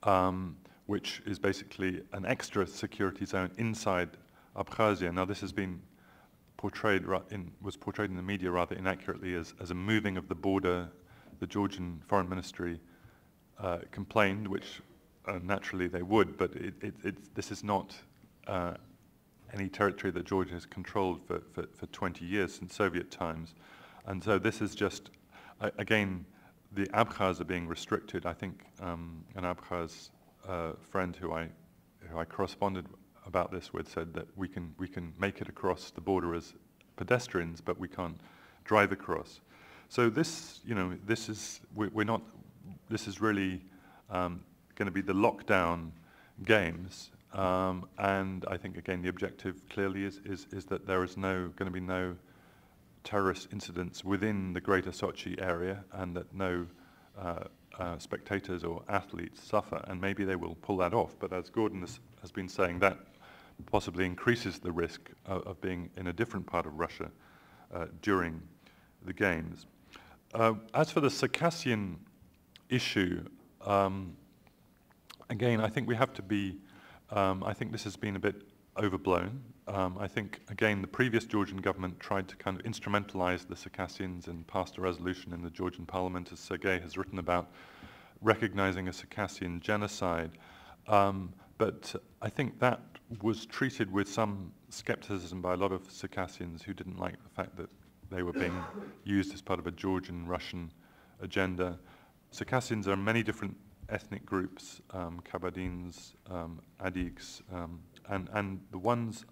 um, which is basically an extra security zone inside Abkhazia. Now, this has been portrayed in, was portrayed in the media rather inaccurately as, as a moving of the border. The Georgian Foreign Ministry uh, complained, which uh, naturally they would, but it, it, it, this is not uh, any territory that Georgia has controlled for, for, for, 20 years since Soviet times. And so this is just, again, the Abkhaz are being restricted. I think um, an Abkhaz uh, friend who I, who I corresponded about this with said that we can, we can make it across the border as pedestrians, but we can't drive across. So this, you know, this is, we, are not, this is really um, going to be the lockdown games. Um, and I think, again, the objective clearly is, is, is that there is no, going to be no terrorist incidents within the greater Sochi area and that no uh, uh, spectators or athletes suffer. And maybe they will pull that off. But as Gordon has, has been saying, that possibly increases the risk of, of being in a different part of Russia uh, during the games. Uh, as for the Circassian issue, um, again, I think we have to be, um, I think this has been a bit overblown. Um, I think, again, the previous Georgian government tried to kind of instrumentalize the Circassians and passed a resolution in the Georgian parliament, as Sergei has written about, recognizing a Circassian genocide. Um, but I think that was treated with some skepticism by a lot of Circassians who didn't like the fact that they were being used as part of a Georgian-Russian agenda. Circassians are many different ethnic groups, um, Kabardins, um, Adigs, um, and, and the ones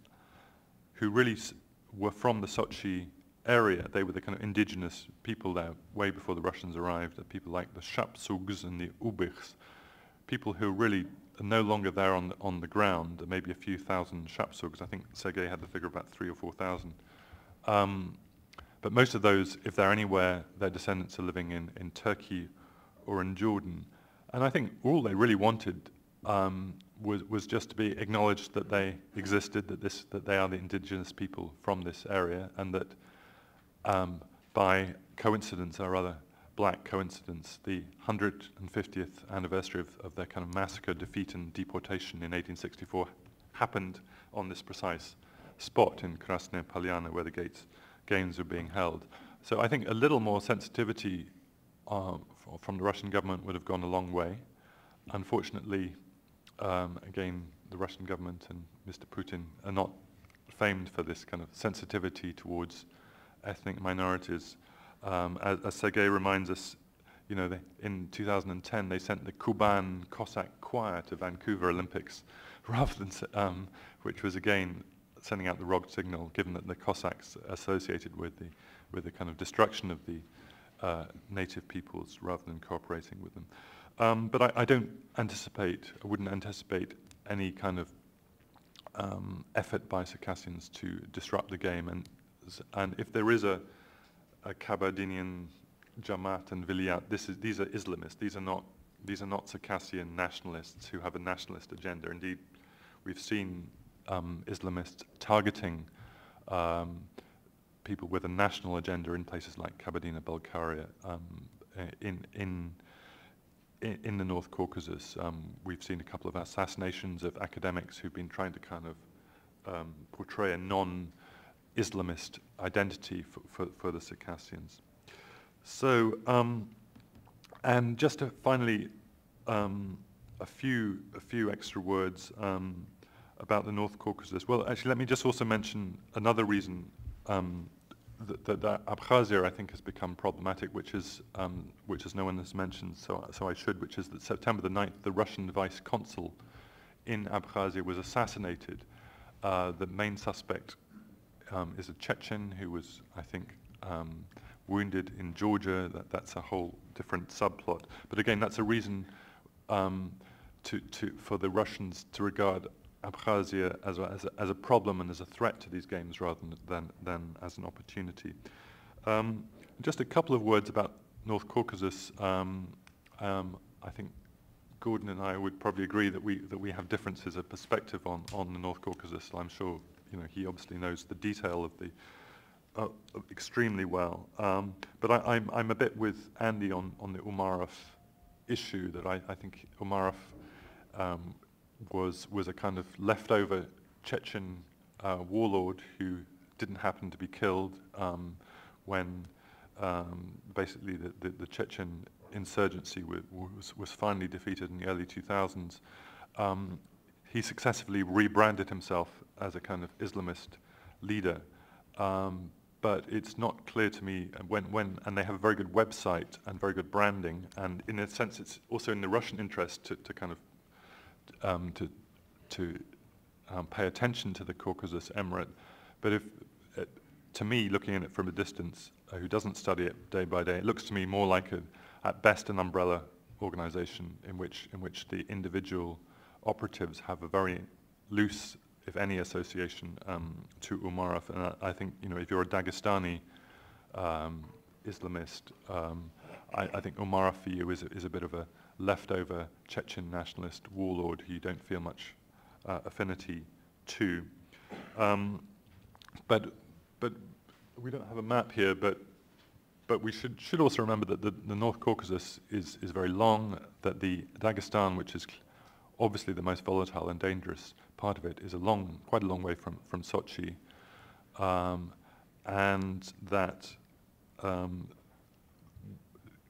who really were from the Sochi area, they were the kind of indigenous people there way before the Russians arrived, people like the Shapsugs and the Ubykhs, people who really no longer there on the, on the ground, maybe a few thousand Shapsugs. I think Sergei had the figure about three or 4,000. Um, but most of those, if they're anywhere, their descendants are living in, in Turkey or in Jordan. And I think all they really wanted um, was, was just to be acknowledged that they existed, that, this, that they are the indigenous people from this area, and that um, by coincidence, or rather black coincidence, the 150th anniversary of, of, their kind of massacre, defeat, and deportation in 1864 happened on this precise spot in Krasnaya Polyana where the gates, games were being held. So I think a little more sensitivity uh, from the Russian government would have gone a long way. Unfortunately, um, again, the Russian government and Mr. Putin are not famed for this kind of sensitivity towards ethnic minorities. Um, as, as, Sergei reminds us, you know, they, in 2010 they sent the Kuban Cossack Choir to Vancouver Olympics, rather than, um, which was again sending out the wrong signal, given that the Cossacks associated with the with the kind of destruction of the uh, native peoples rather than cooperating with them. Um, but I, I, don't anticipate, I wouldn't anticipate any kind of um, effort by Circassians to disrupt the game. And, and if there is a, a Kabardinian Jamaat and Vilayat, this is, these are Islamists. These are not these are not Circassian nationalists who have a nationalist agenda. Indeed, we've seen um, Islamists targeting um, people with a national agenda in places like Kabardino-Balkaria, um, in, in, in the North Caucasus. Um, we've seen a couple of assassinations of academics who've been trying to kind of um, portray a non-Islamist identity for, for, for, the Circassians. So, um, and just to finally, um, a few a few extra words um, about the North Caucasus. Well, actually, let me just also mention another reason um, that, that, that, Abkhazia, I think, has become problematic, which is um, which is no one has mentioned, so so I should, which is that September the 9th, the Russian vice consul in Abkhazia was assassinated. Uh, the main suspect um, is a Chechen who was, I think, um, wounded in Georgia. That, that's a whole different subplot. But again, that's a reason um, to, to, for the Russians to regard Abkhazia as a, as, a, as a, problem and as a threat to these games rather than, than as an opportunity. Um, just a couple of words about North Caucasus. Um, um, I think Gordon and I would probably agree that we that we have differences of perspective on, on the North Caucasus. I'm sure you know he obviously knows the detail of the uh, extremely well. Um, but I, am I'm, I'm a bit with Andy on, on the Umarov issue that I, I think Umarov um, was, was a kind of leftover Chechen uh, warlord who didn't happen to be killed um, when um, basically the, the, the, Chechen insurgency was, was finally defeated in the early 2000s. Um, he successfully rebranded himself as a kind of Islamist leader. Um, but it's not clear to me when, when, and they have a very good website and very good branding, and in a sense it's also in the Russian interest to, to kind of, um, to, to um, pay attention to the Caucasus Emirate. But if, uh, to me, looking at it from a distance, uh, who doesn't study it day by day, it looks to me more like, a, at best, an umbrella organization in which, in which the individual operatives have a very loose if any, association um, to Umarov. And I, I, think, you know, if you're a Dagestani um, Islamist, um, I, I, think Umarov for you is a, is a bit of a leftover Chechen nationalist warlord who you don't feel much uh, affinity to. Um, but, but we don't have a map here, but but we should, should also remember that the, the North Caucasus is, is very long, that the Dagestan, which is obviously the most volatile and dangerous part of it is a long, quite a long way from, from Sochi, um, and that um,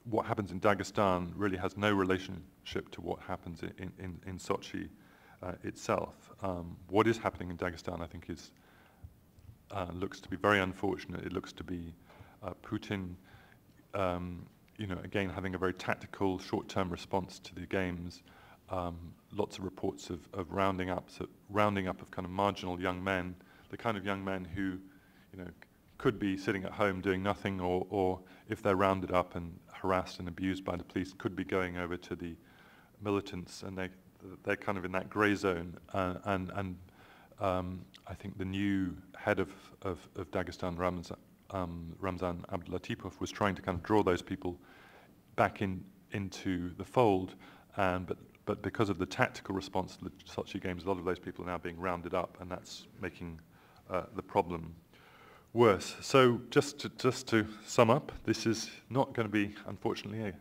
what happens in Dagestan really has no relationship to what happens in, in, in Sochi uh, itself. Um, what is happening in Dagestan, I think, is uh, looks to be very unfortunate. It looks to be uh, Putin, um, you know, again having a very tactical, short-term response to the games, um, lots of reports of, of rounding up, so rounding up of kind of marginal young men, the kind of young men who, you know, could be sitting at home doing nothing, or, or if they're rounded up and harassed and abused by the police, could be going over to the militants, and they they're kind of in that grey zone. Uh, and and um, I think the new head of of, of Dagestan, Ramzan, um, Ramzan Abdulatipov, was trying to kind of draw those people back in into the fold. And but but because of the tactical response to the Sochi Games, a lot of those people are now being rounded up, and that's making uh, the problem worse. So just to, just to sum up, this is not going to be, unfortunately, a,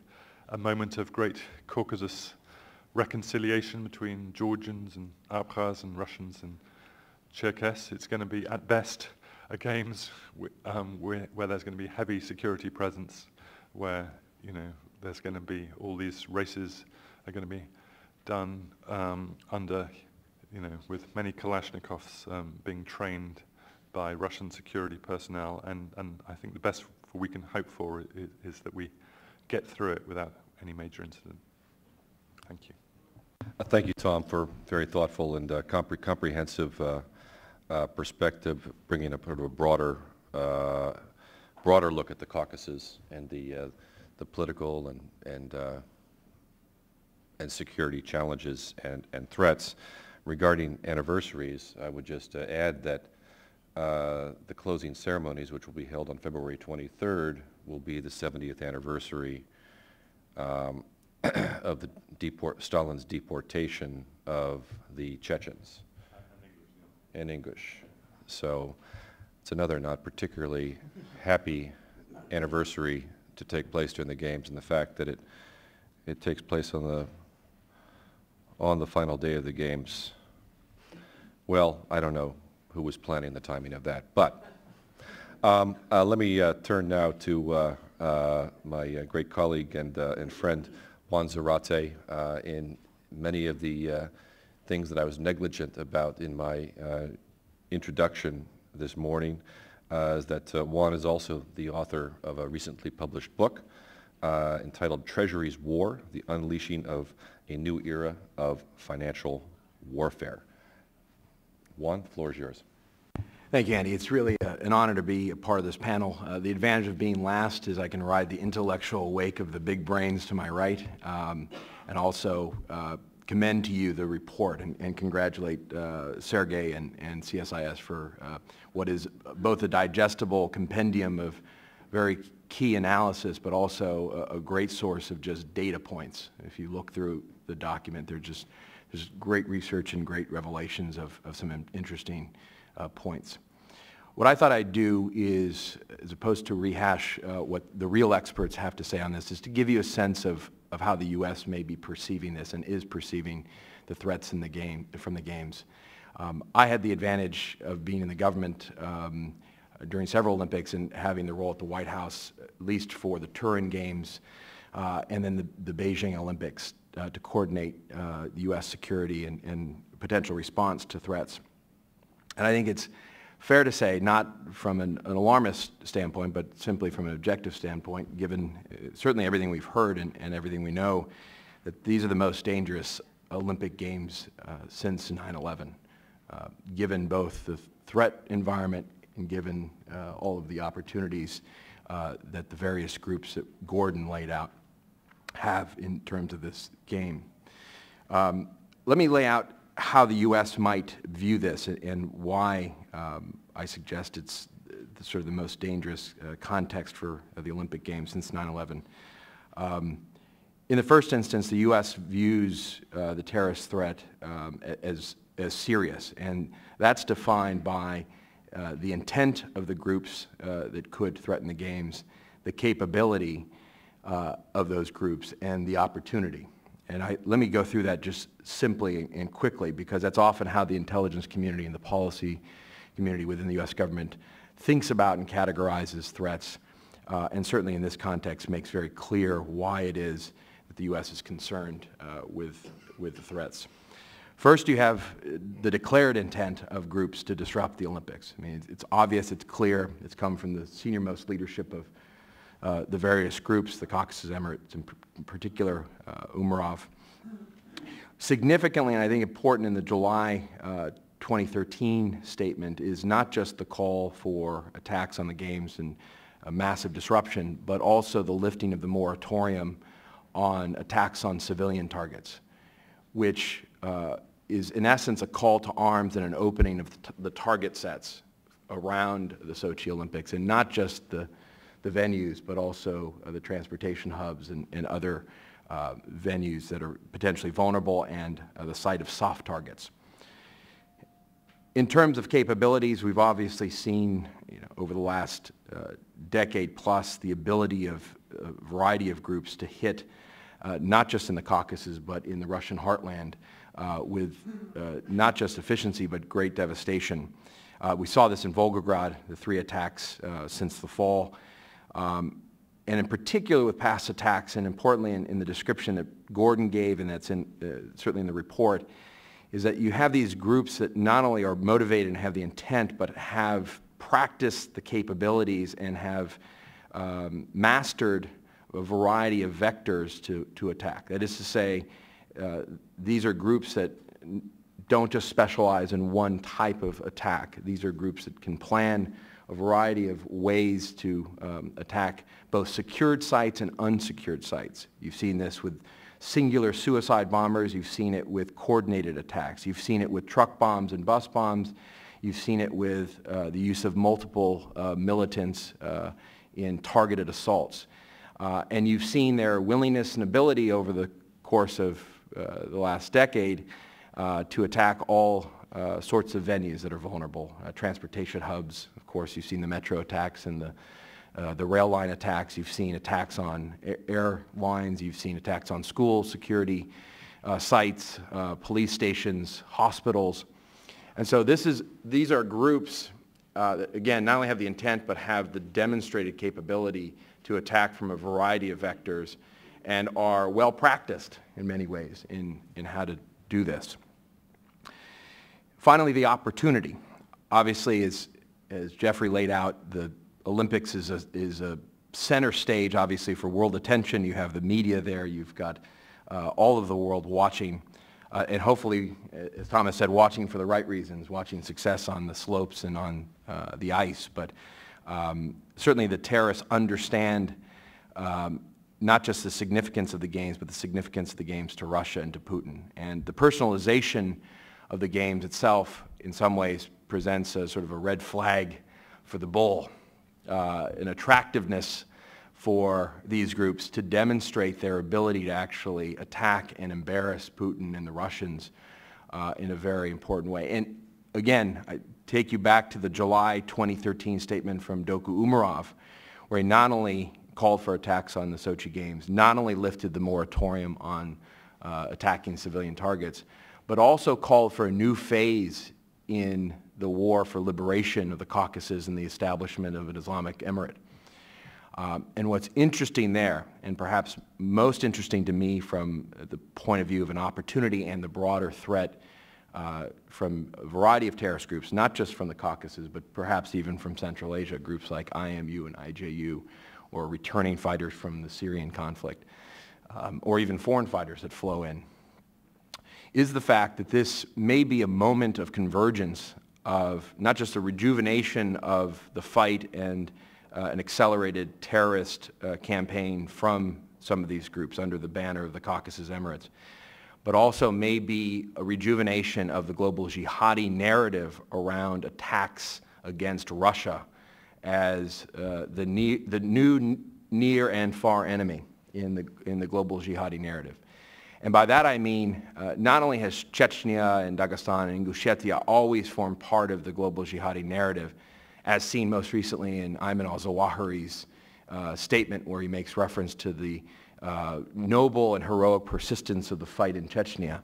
a moment of great Caucasus reconciliation between Georgians and Abkhaz and Russians and Cherkess. It's going to be, at best, a games um, where, where, there's going to be heavy security presence, where you know there's going to be all these races are going to be done um, under, you know, with many Kalashnikovs um, being trained by Russian security personnel, and, and I think the best we can hope for is, is that we get through it without any major incident. Thank you. Uh, thank you, Tom, for very thoughtful and uh, compre comprehensive uh, uh, perspective, bringing up a broader, uh, broader look at the Caucasus and the, the political and, and and security challenges and, and threats. Regarding anniversaries, I would just uh, add that uh, the closing ceremonies, which will be held on February 23rd, will be the 70th anniversary um, of the deport Stalin's deportation of the Chechens. and Ingush. So it's another not particularly happy anniversary to take place during the games and the fact that it, it takes place on the, on the final day of the games. Well, I don't know who was planning the timing of that, but um, uh, let me uh, turn now to uh, uh my uh, great colleague and, uh, and friend Juan Zarate in many of the things that I was negligent about in my introduction this morning is that Juan is also the author of a recently published book entitled Treasury's War, The Unleashing of a New Era of Financial Warfare. Juan, the floor is yours. Thank you, Andy. It's really uh, an honor to be a part of this panel. Uh, the advantage of being last is I can ride the intellectual wake of the big brains to my right um, and also uh, commend to you the report and, and congratulate uh, Sergei and, and CSIS for uh, what is both a digestible compendium of very key analysis, but also a, a, great source of just data points. If you look through the document, there's just there's great research and great revelations of, of some interesting uh, points. What I thought I'd do is, as opposed to rehash uh, what the real experts have to say on this, is to give you a sense of, of how the U.S. may be perceiving this and is perceiving the threats in the game, from the games. Um, I had the advantage of being in the government um, during several Olympics and having the role at the White House, at least for the Turin Games uh, and then the, the, Beijing Olympics uh, to coordinate uh, U.S. security and, and potential response to threats. And I think it's fair to say, not from an, an, alarmist standpoint, but simply from an objective standpoint, given uh, certainly everything we've heard and, and, everything we know, that these are the most dangerous Olympic Games uh, since 9-11, uh, given both the threat environment and given all of the opportunities uh, that the various groups that Gordon laid out have in terms of this game. Um, let me lay out how the U.S. might view this and why um, I suggest it's the, sort of the most dangerous uh, context for uh, the Olympic Games since 9-11. Um, in the first instance, the U.S. views uh, the terrorist threat um, as, as serious, and that's defined by uh, the intent of the groups uh, that could threaten the Games, the capability uh, of those groups, and the opportunity. And I, let me go through that just simply and quickly because that's often how the intelligence community and the policy community within the U.S. government thinks about and categorizes threats, uh, and certainly in this context makes very clear why it is that the U.S. is concerned uh, with, with the threats. First, you have the declared intent of groups to disrupt the Olympics. I mean, it's obvious, it's clear, it's come from the senior-most leadership of uh, the various groups, the Caucasus Emirates in, in particular, uh, Umarov. Significantly, and I think important in the July uh, 2013 statement is not just the call for attacks on the games and massive disruption, but also the lifting of the moratorium on attacks on civilian targets, which uh, is in essence a call to arms and an opening of the target sets around the Sochi Olympics, and not just the the venues, but also uh, the transportation hubs and, and other uh, venues that are potentially vulnerable and uh, the site of soft targets. In terms of capabilities, we've obviously seen you know, over the last uh, decade plus the ability of a variety of groups to hit uh, not just in the Caucasus but in the Russian heartland uh, with not just efficiency but great devastation. we saw this in Volgograd, the three attacks since the fall. Um, and in particular with past attacks, and importantly in, in the description that Gordon gave, and that's in, uh, certainly in the report, is that you have these groups that not only are motivated and have the intent, but have practiced the capabilities and have um, mastered a variety of vectors to, to attack. That is to say, uh, these are groups that don't just specialize in one type of attack. These are groups that can plan a variety of ways to um, attack both secured sites and unsecured sites. You've seen this with singular suicide bombers. You've seen it with coordinated attacks. You've seen it with truck bombs and bus bombs. You've seen it with uh, the use of multiple uh, militants uh, in targeted assaults. Uh, and you've seen their willingness and ability over the course of uh, the last decade uh, to attack all uh, sorts of venues that are vulnerable. Uh, transportation hubs, of course, you've seen the metro attacks and the, uh, the rail line attacks. You've seen attacks on airlines. You've seen attacks on schools, security uh, sites, uh, police stations, hospitals. And so this is, these are groups uh, that, again, not only have the intent, but have the demonstrated capability to attack from a variety of vectors and are well practiced in many ways in, in how to do this. Finally, the opportunity. Obviously, as, as Jeffrey laid out, the Olympics is a, is a center stage, obviously, for world attention. You have the media there. You've got uh, all of the world watching, uh, and hopefully, as Thomas said, watching for the right reasons, watching success on the slopes and on uh, the ice. But um, certainly the terrorists understand um, not just the significance of the games, but the significance of the games to Russia and to Putin. And the personalization of the games itself, in some ways, presents a sort of a red flag for the bull, uh, an attractiveness for these groups to demonstrate their ability to actually attack and embarrass Putin and the Russians uh, in a very important way. And again, I take you back to the July 2013 statement from Doku Umarov, where he not only called for attacks on the Sochi Games, not only lifted the moratorium on uh, attacking civilian targets, but also called for a new phase in the war for liberation of the Caucasus and the establishment of an Islamic emirate. Um, and what's interesting there, and perhaps most interesting to me from the point of view of an opportunity and the broader threat uh, from a variety of terrorist groups, not just from the Caucasus, but perhaps even from Central Asia, groups like IMU and IJU, or returning fighters from the Syrian conflict, um, or even foreign fighters that flow in, is the fact that this may be a moment of convergence of not just a rejuvenation of the fight and uh, an accelerated terrorist uh, campaign from some of these groups under the banner of the Caucasus Emirates, but also may be a rejuvenation of the global jihadi narrative around attacks against Russia as uh, the, ne the new near and far enemy in the, in the global jihadi narrative. And by that I mean, uh, not only has Chechnya and Dagestan and Ingushetia always formed part of the global jihadi narrative, as seen most recently in Ayman al-Zawahiri's uh, statement where he makes reference to the uh, noble and heroic persistence of the fight in Chechnya.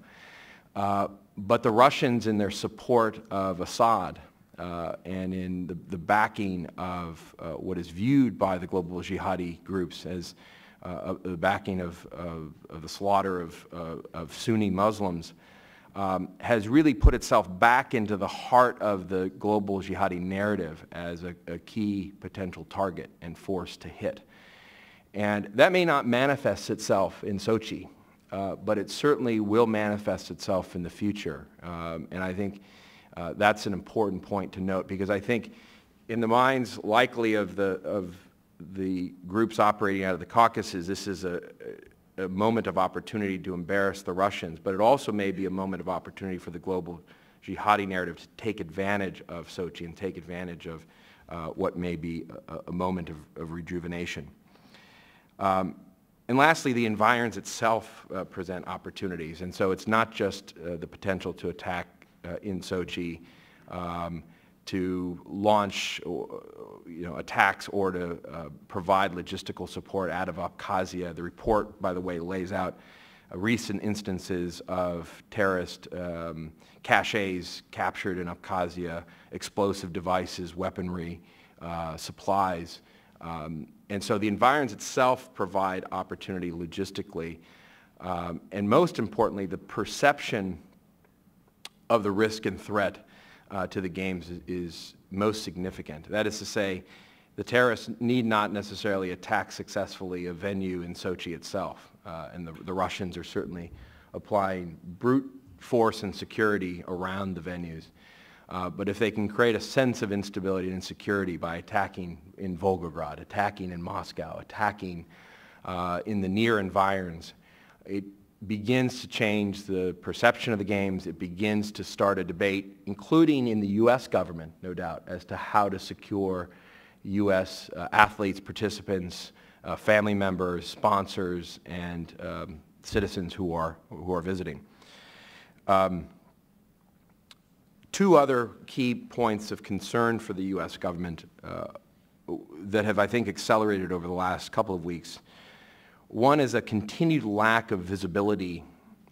Uh, but the Russians in their support of Assad uh, and in the, the backing of uh, what is viewed by the global jihadi groups as uh, the backing of, of, of, the slaughter of, of Sunni Muslims um, has really put itself back into the heart of the global jihadi narrative as a, a key potential target and force to hit. And that may not manifest itself in Sochi, uh, but it certainly will manifest itself in the future. Um, and I think uh, that's an important point to note because I think in the minds likely of the, of the groups operating out of the Caucasus, this is a, a moment of opportunity to embarrass the Russians, but it also may be a moment of opportunity for the global jihadi narrative to take advantage of Sochi and take advantage of uh, what may be a, a moment of, of rejuvenation. Um, and lastly, the environs itself uh, present opportunities. And so it's not just uh, the potential to attack uh, in Sochi, um, to launch uh, you know, attacks or to uh, provide logistical support out of Abkhazia. The report, by the way, lays out uh, recent instances of terrorist um, caches captured in Abkhazia, explosive devices, weaponry, uh, supplies. Um, and so the environs itself provide opportunity logistically. Um, and most importantly, the perception of the risk and threat uh, to the games is, most significant. That is to say, the terrorists need not necessarily attack successfully a venue in Sochi itself. Uh, and the, the, Russians are certainly applying brute force and security around the venues. Uh, but if they can create a sense of instability and insecurity by attacking in Volgograd, attacking in Moscow, attacking uh, in the near environs, it begins to change the perception of the games. It begins to start a debate, including in the U.S. government, no doubt, as to how to secure U.S. Uh, athletes, participants, uh, family members, sponsors, and um, citizens who are, who are visiting. Um, two other key points of concern for the U.S. government uh, that have, I think, accelerated over the last couple of weeks. One is a continued lack of visibility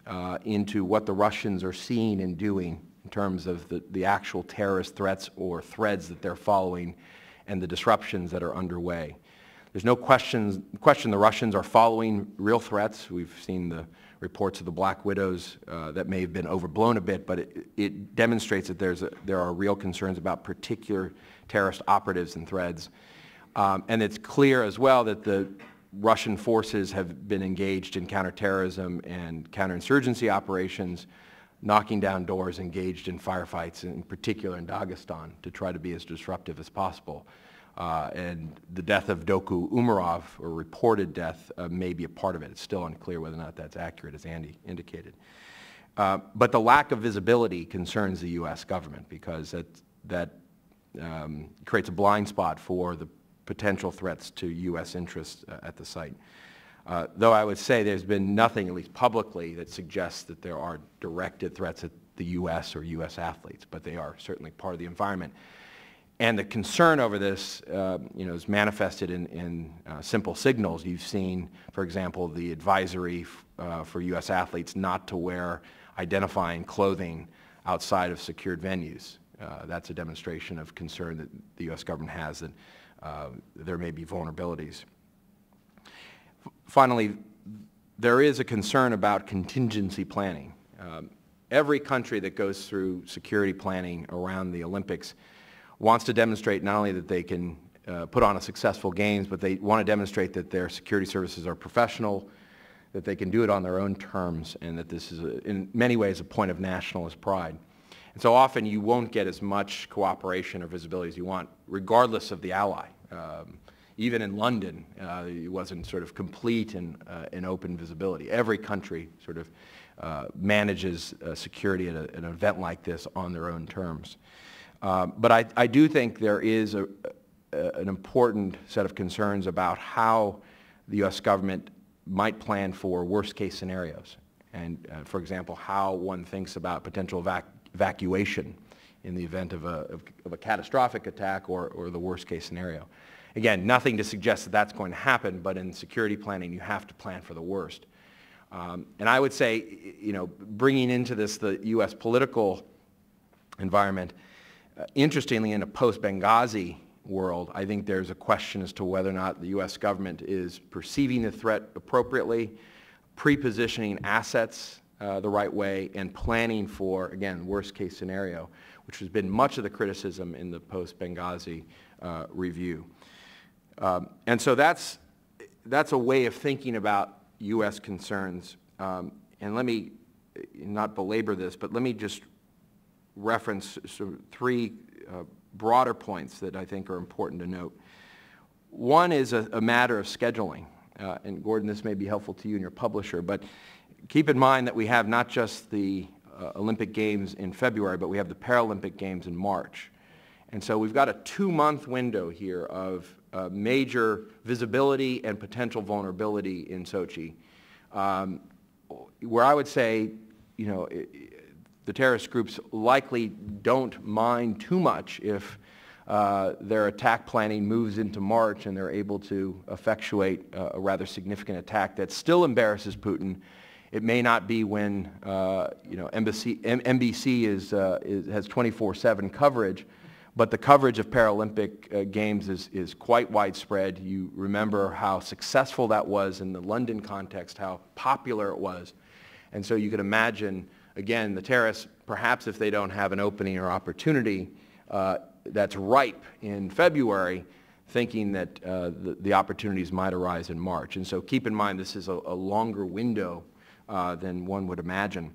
uh, into what the Russians are seeing and doing in terms of the, the actual terrorist threats or threads that they're following and the disruptions that are underway. There's no questions, question the Russians are following real threats. We've seen the reports of the Black Widows uh, that may have been overblown a bit, but it, it demonstrates that there's a, there are real concerns about particular terrorist operatives and threads. Um, and it's clear as well that the Russian forces have been engaged in counterterrorism and counterinsurgency operations, knocking down doors, engaged in firefights, in particular in Dagestan, to try to be as disruptive as possible. Uh, and the death of Doku Umarov, or reported death, uh, may be a part of it. It's still unclear whether or not that's accurate, as Andy indicated. Uh, but the lack of visibility concerns the U.S. government because that, that um, creates a blind spot for the potential threats to U.S. interests uh, at the site. Uh, though I would say there's been nothing, at least publicly, that suggests that there are directed threats at the U.S. or U.S. athletes, but they are certainly part of the environment. And the concern over this, uh, you know, is manifested in, in uh, simple signals. You've seen, for example, the advisory uh, for U.S. athletes not to wear identifying clothing outside of secured venues. Uh, that's a demonstration of concern that the U.S. government has that there may be vulnerabilities. F finally, there is a concern about contingency planning. Um, every country that goes through security planning around the Olympics wants to demonstrate not only that they can uh, put on a successful games, but they want to demonstrate that their security services are professional, that they can do it on their own terms, and that this is, a, in many ways, a point of nationalist pride. And so often you won't get as much cooperation or visibility as you want, regardless of the ally. Um, even in London, uh, it wasn't sort of complete and, uh, and open visibility. Every country sort of uh, manages uh, security at, a, an event like this on their own terms. Um, but I, I, do think there is a, a, an important set of concerns about how the U.S. government might plan for worst-case scenarios. And, uh, for example, how one thinks about potential evac evacuation in the event of a, of, of a catastrophic attack or, or the worst-case scenario. Again, nothing to suggest that that's going to happen, but in security planning, you have to plan for the worst. Um, and I would say, you know, bringing into this the U.S. political environment, uh, interestingly, in a post-Benghazi world, I think there's a question as to whether or not the U.S. government is perceiving the threat appropriately, pre-positioning assets uh, the right way, and planning for, again, worst-case scenario, which has been much of the criticism in the post-Benghazi uh, review. Um, and so that's, that's a way of thinking about U.S. concerns. Um, and let me not belabor this, but let me just reference some three uh, broader points that I think are important to note. One is a, a matter of scheduling. Uh, and Gordon, this may be helpful to you and your publisher, but keep in mind that we have not just the Olympic Games in February, but we have the Paralympic Games in March. And so we've got a two-month window here of uh, major visibility and potential vulnerability in Sochi, um, where I would say, you know, the terrorist groups likely don't mind too much if uh, their attack planning moves into March and they're able to effectuate uh, a rather significant attack that still embarrasses Putin. It may not be when uh, you know NBC, NBC is, uh, is has 24/7 coverage, but the coverage of Paralympic uh, Games is, is quite widespread. You remember how successful that was in the London context, how popular it was, and so you can imagine again, the terrorists, perhaps if they don't have an opening or opportunity uh, that's ripe in February, thinking that uh, the, the, opportunities might arise in March. And so keep in mind this is a, a longer window uh, than one would imagine.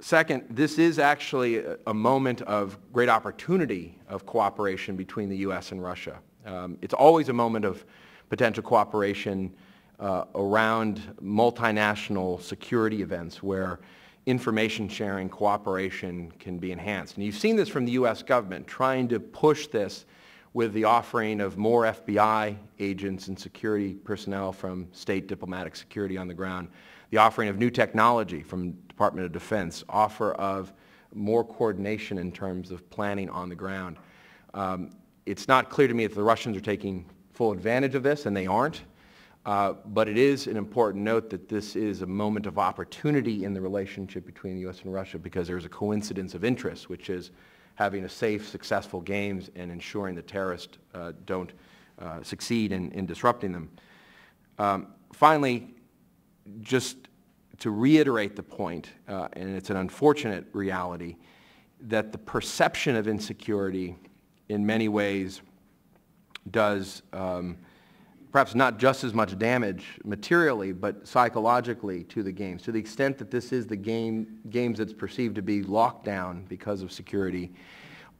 Second, this is actually a, moment of great opportunity of cooperation between the U.S. and Russia. Um, it's always a moment of potential cooperation uh, around multinational security events where information sharing, cooperation can be enhanced. And you've seen this from the U.S. government trying to push this with the offering of more FBI agents and security personnel from state diplomatic security on the ground, the offering of new technology from Department of Defense, offer of more coordination in terms of planning on the ground. Um, it's not clear to me if the Russians are taking full advantage of this, and they aren't. Uh, but it is an important note that this is a moment of opportunity in the relationship between the U.S. and Russia because there's a coincidence of interest, which is having a safe, successful games and ensuring the terrorists uh, don't uh, succeed in, in, disrupting them. Um, finally, just to reiterate the point, uh, and it's an unfortunate reality, that the perception of insecurity in many ways does um, perhaps not just as much damage materially, but psychologically to the games. To the extent that this is the game, games that's perceived to be locked down because of security,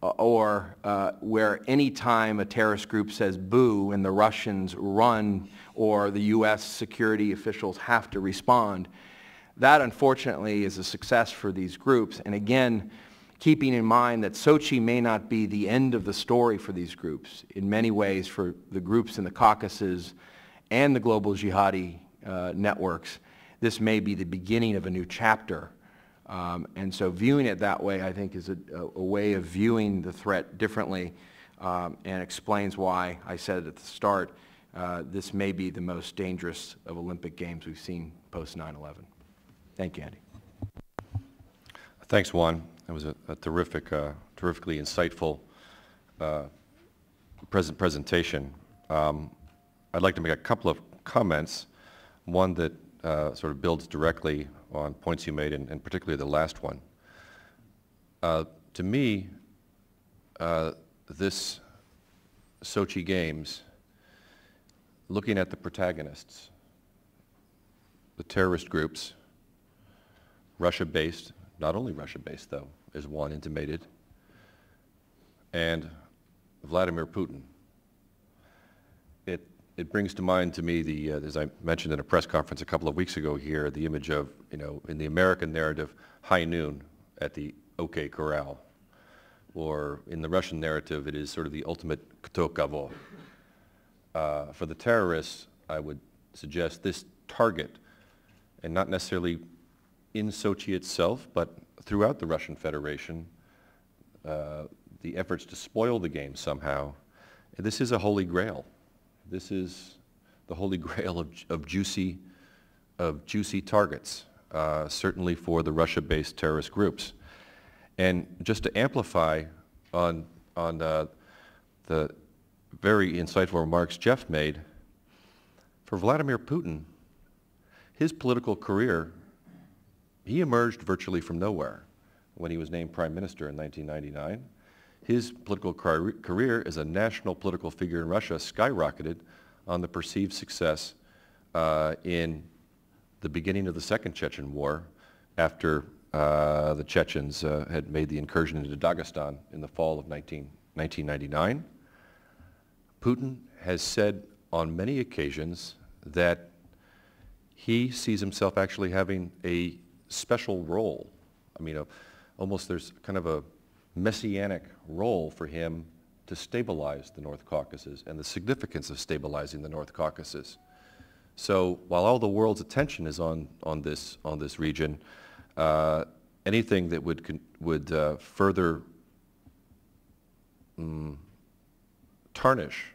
or uh, where any time a terrorist group says boo and the Russians run or the U.S. security officials have to respond, that unfortunately is a success for these groups. And again, keeping in mind that Sochi may not be the end of the story for these groups. In many ways, for the groups in the Caucasus and the global jihadi uh, networks, this may be the beginning of a new chapter. Um, and so viewing it that way, I think, is a, a way of viewing the threat differently um, and explains why I said at the start, uh, this may be the most dangerous of Olympic Games we've seen post 9-11. Thank you, Andy. Thanks, Juan. That was a, a terrific, uh, terrifically insightful uh, present presentation. Um, I'd like to make a couple of comments. One that uh, sort of builds directly on points you made, and, and particularly the last one. Uh, to me, uh, this Sochi Games, looking at the protagonists, the terrorist groups, Russia-based, not only Russia-based though, as one intimated, and Vladimir Putin. It, brings to mind to me the, uh, as I mentioned in a press conference a couple of weeks ago here, the image of, you know, in the American narrative, high noon at the OK Corral. Or in the Russian narrative, it is sort of the ultimate kto kavo. Uh, for the terrorists, I would suggest this target, and not necessarily in Sochi itself, but throughout the Russian Federation, uh, the efforts to spoil the game somehow. This is a holy grail. This is the holy grail of, of juicy, of juicy targets, uh, certainly for the Russia-based terrorist groups. And just to amplify on, on uh, the very insightful remarks Jeff made, for Vladimir Putin, his political career he emerged virtually from nowhere when he was named prime minister in 1999. His political career as a national political figure in Russia skyrocketed on the perceived success uh, in the beginning of the Second Chechen War after uh, the Chechens uh, had made the incursion into Dagestan in the fall of 19, 1999. Putin has said on many occasions that he sees himself actually having a special role. I mean, a, almost there's kind of a messianic role for him to stabilize the North Caucasus and the significance of stabilizing the North Caucasus. So while all the world's attention is on, on, this, on this region, uh, anything that would, would uh, further um, tarnish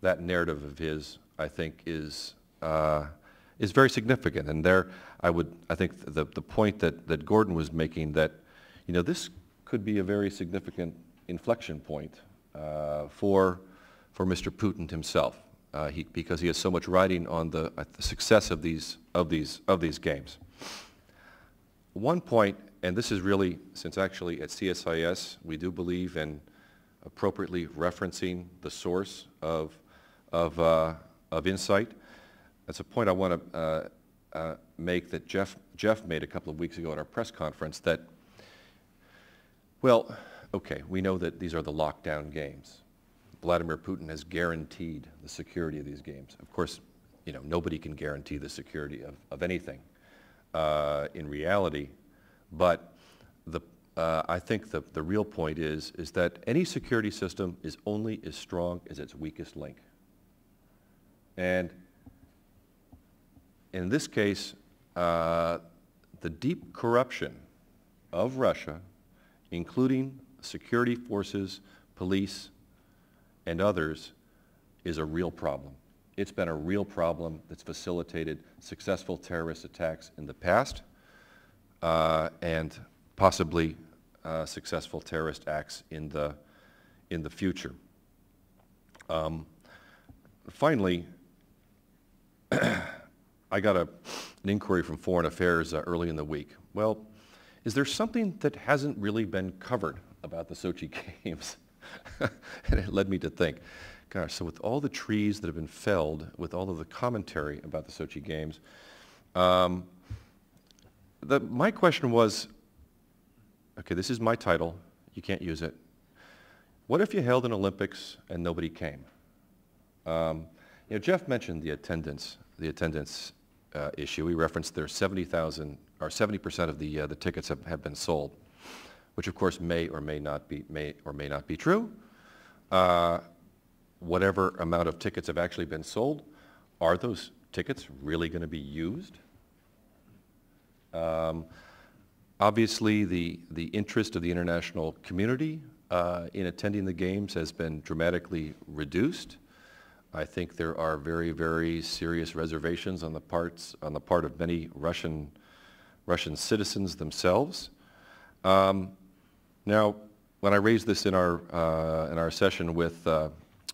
that narrative of his, I think, is, uh, is very significant. And there, I would, I think the, the point that, that Gordon was making that, you know, this could be a very significant inflection point uh, for, for Mr. Putin himself, uh, he, because he has so much riding on the, uh, the success of these, of, these, of these games. One point, and this is really, since actually at CSIS we do believe in appropriately referencing the source of, of, uh, of insight, that's a point I want to uh, uh, make that Jeff, Jeff made a couple of weeks ago at our press conference that, well, okay, we know that these are the lockdown games. Vladimir Putin has guaranteed the security of these games. Of course, you know, nobody can guarantee the security of, of anything uh, in reality, but the, uh, I think the, the real point is, is that any security system is only as strong as its weakest link. And in this case, uh, the deep corruption of Russia, including security forces, police, and others, is a real problem. It's been a real problem that's facilitated successful terrorist attacks in the past uh, and possibly uh, successful terrorist acts in the, in the future. Um, finally, I got a, an inquiry from Foreign Affairs uh, early in the week. Well, is there something that hasn't really been covered about the Sochi Games? and it led me to think, gosh, so with all the trees that have been felled, with all of the commentary about the Sochi Games, um, the, my question was, okay, this is my title, you can't use it. What if you held an Olympics and nobody came? Um, you know, Jeff mentioned the attendance, the attendance uh, issue. We referenced there 70,000, or 70% of the, uh, the tickets have, have been sold, which of course may or may not be, may or may not be true. Uh, whatever amount of tickets have actually been sold, are those tickets really going to be used? Um, obviously, the, the interest of the international community uh, in attending the games has been dramatically reduced. I think there are very, very serious reservations on the parts on the part of many Russian Russian citizens themselves. Um, now, when I raised this in our uh, in our session with uh,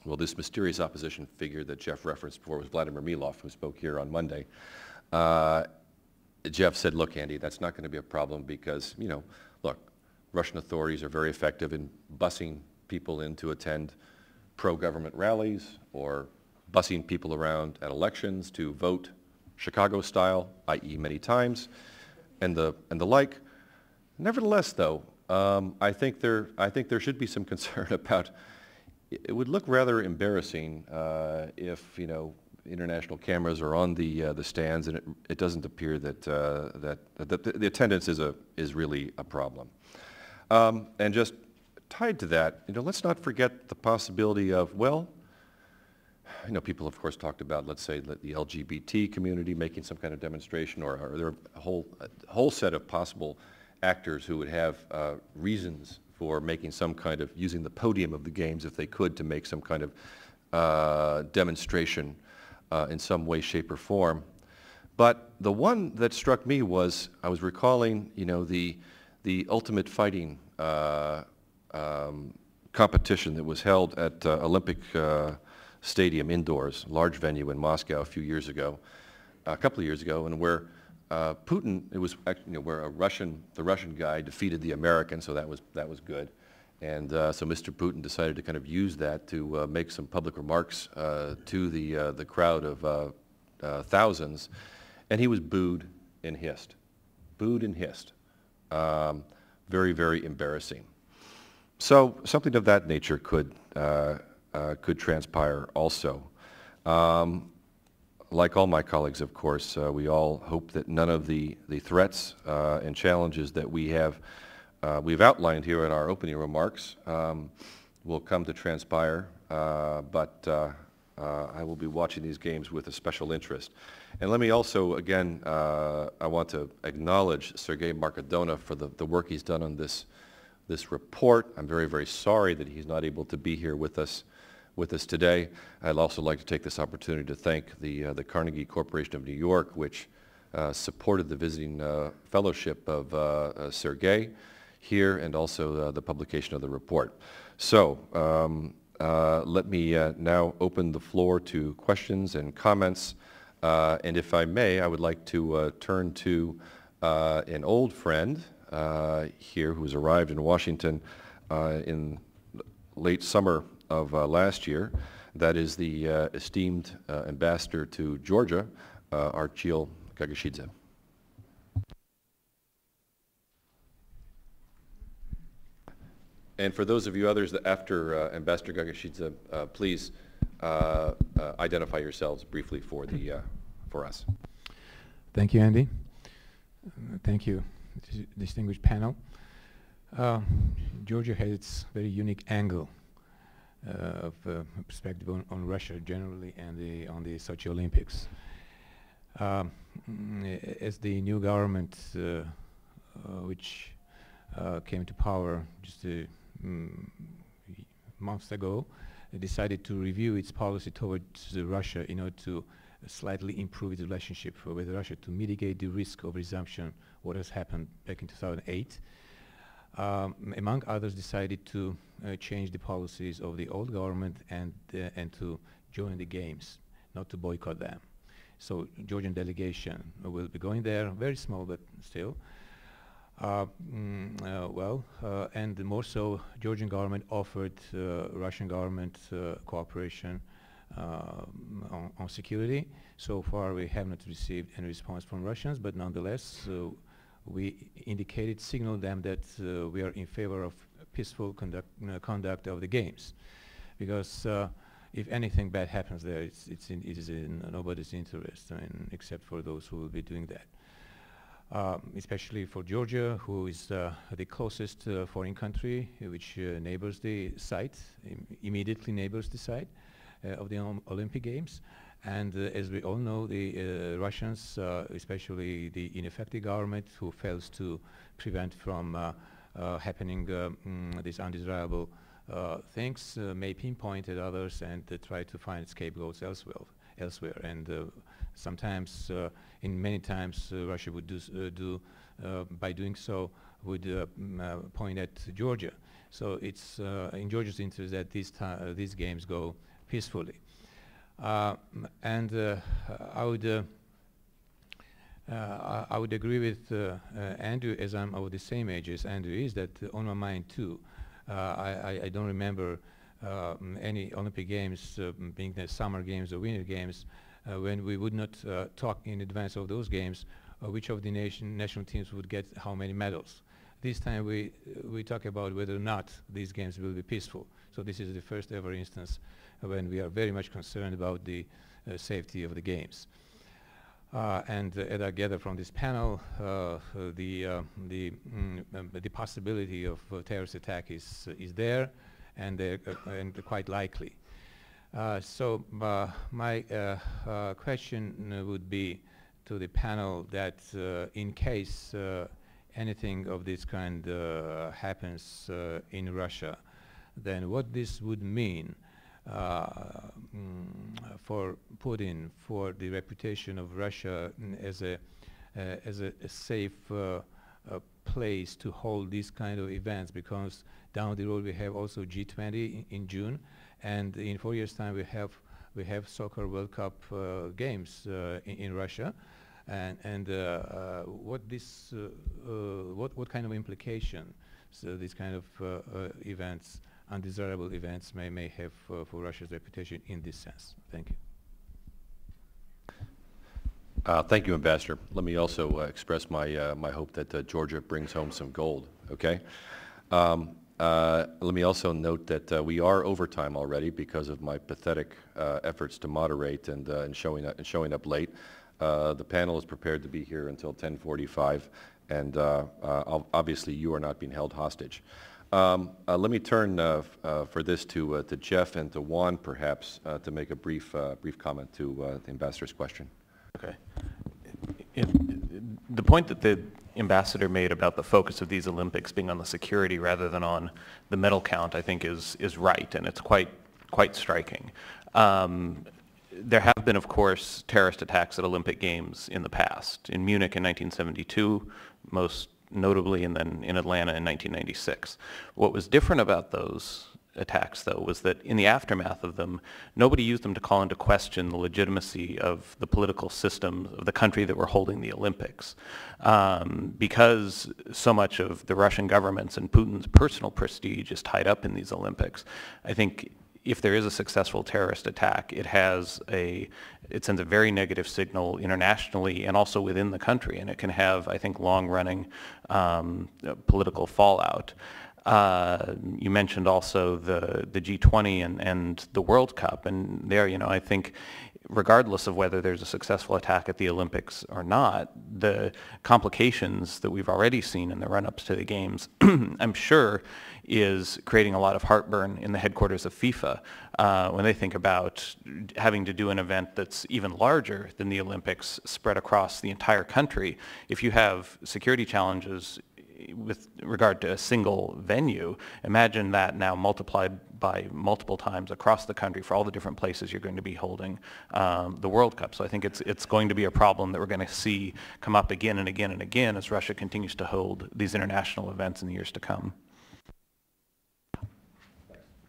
well, this mysterious opposition figure that Jeff referenced before was Vladimir Milov, who spoke here on Monday. Uh, Jeff said, look, Andy, that's not going to be a problem because, you know, look, Russian authorities are very effective in busing people in to attend pro-government rallies or busing people around at elections to vote Chicago style, i.e. many times, and the, and the like. Nevertheless, though, um, I, think there, I think there should be some concern about, it would look rather embarrassing uh, if, you know, international cameras are on the, uh, the stands and it, it doesn't appear that, uh, that, that the, the, attendance is, a, is really a problem. Um, and just tied to that, you know, let's not forget the possibility of, well, you know, people of course talked about, let's say, the LGBT community making some kind of demonstration, or, or there are a whole, a whole set of possible actors who would have uh, reasons for making some kind of, using the podium of the games if they could to make some kind of uh, demonstration uh, in some way, shape, or form. But the one that struck me was, I was recalling, you know, the, the ultimate fighting uh, um, competition that was held at uh, Olympic uh, Stadium indoors, large venue in Moscow a few years ago, a couple of years ago, and where uh, Putin, it was you know, where a Russian, the Russian guy defeated the American, so that was, that was good. And uh, so Mr. Putin decided to kind of use that to uh, make some public remarks uh, to the, uh, the crowd of thousands, and he was booed and hissed. Booed and hissed. Um, very, very embarrassing. So something of that nature could, uh, uh, could transpire also. Um, like all my colleagues, of course, uh, we all hope that none of the, the threats uh, and challenges that we have, uh, we've outlined here in our opening remarks um, will come to transpire, uh, but I will be watching these games with a special interest. And let me also, again, I want to acknowledge Sergei Markedonov for the, the work he's done on this this report. I'm very, very sorry that he's not able to be here with us with us today. I'd also like to take this opportunity to thank the, uh, the Carnegie Corporation of New York, which uh, supported the visiting uh, fellowship of uh, uh, Sergei here and also the publication of the report. So um, let me now open the floor to questions and comments. and if I may, I would like to turn to an old friend, here who has arrived in Washington in late summer of uh, last year. That is the esteemed ambassador to Georgia, Archil Gegeshidze. And for those of you others that after uh, Ambassador Gegeshidze, uh, please uh, identify yourselves briefly for, the, for us. Thank you, Andy. thank you, distinguished panel. Uh, Georgia has its very unique angle uh, of uh, perspective on, on, Russia generally and the, on the Sochi Olympics. Um, as the new government, uh, uh, which uh, came to power just a mm, months ago, decided to review its policy towards Russia in order to slightly improve its relationship with Russia to mitigate the risk of resumption, what has happened back in 2008. Um, among others, decided to uh, change the policies of the old government and, uh, and to join the games, not to boycott them. So Georgian delegation will be going there, very small but still. Uh, mm, uh, well, uh, and more so, Georgian government offered uh, Russian government cooperation on, on, security. So far, we have not received any response from Russians, but nonetheless, we indicated, signaled them that we are in favor of peaceful conduct, conduct of the games, because if anything bad happens there, it's, it's in, it is in nobody's interest, I mean, except for those who will be doing that. Um, especially for Georgia, who is uh, the closest uh, foreign country which uh, neighbors the site, Im immediately neighbors the site uh, of the Olympic Games. And uh, as we all know, the uh, Russians, especially the ineffective government who fails to prevent from happening mm, these undesirable things, may pinpoint at others and try to find scapegoats elsewhere. elsewhere. And sometimes, uh, in many times, uh, Russia would do, uh, do by doing so, would mm, point at Georgia. So it's in Georgia's interest that these, these games go peacefully. And I would uh, I, would agree with uh, uh, Andrew, as I'm of the same age as Andrew is, that on my mind too. I, I, don't remember any Olympic Games being the summer games or winter games uh, when we would not uh, talk in advance of those games uh, which of the nation national teams would get how many medals. This time we, we talk about whether or not these games will be peaceful. So this is the first ever instance when we are very much concerned about the safety of the games. Uh, and uh, as I gather from this panel, uh, the the mm, um, the possibility of terrorist attack is is there, and and quite likely. Uh, so uh, my uh, question would be to the panel that in case anything of this kind happens in Russia, then what this would mean uh, for Putin, for the reputation of Russia as a uh, as a, a safe uh, place to hold these kind of events, because down the road we have also G20 in, in June, and in four years' time, we have we have soccer World Cup uh, games uh, in, in, Russia, and and uh, uh what this uh, uh, what what kind of implication so these kind of events, undesirable events, may may have for Russia's reputation in this sense. Thank you. Uh, thank you, Ambassador. Let me also uh, express my, uh, my hope that Georgia brings home some gold, okay? Um, uh, let me also note that uh, we are over time already because of my pathetic uh, efforts to moderate and, uh, and, showing, up, and showing up late. Uh, the panel is prepared to be here until 1045, and uh, obviously you are not being held hostage. Um, uh, let me turn uh, uh, for this to, to Jeff and to Juan, perhaps, to make a brief, brief comment to the ambassador's question. Okay. the point that the ambassador made about the focus of these Olympics being on the security rather than on the medal count, I think is is right, and it's quite quite striking. Um, there have been, of course, terrorist attacks at Olympic Games in the past. In Munich in 1972, most notably, and then in Atlanta in 1996. What was different about those attacks, though, was that in the aftermath of them, nobody used them to call into question the legitimacy of the political system of the country that were holding the Olympics. Um, because so much of the Russian government's and Putin's personal prestige is tied up in these Olympics, I think if there is a successful terrorist attack, it has a, it sends a very negative signal internationally and also within the country, and it can have, I think, long-running um, political fallout. Uh, you mentioned also the, the G20 and, and the World Cup, and there, you know, I think regardless of whether there's a successful attack at the Olympics or not, the complications that we've already seen in the run-ups to the games, I'm sure, is creating a lot of heartburn in the headquarters of FIFA uh, when they think about having to do an event that's even larger than the Olympics spread across the entire country. If you have security challenges with regard to a single venue, imagine that now multiplied by multiple times across the country for all the different places you're going to be holding um, the World Cup. So I think it's, it's going to be a problem that we're going to see come up again and again and again as Russia continues to hold these international events in the years to come.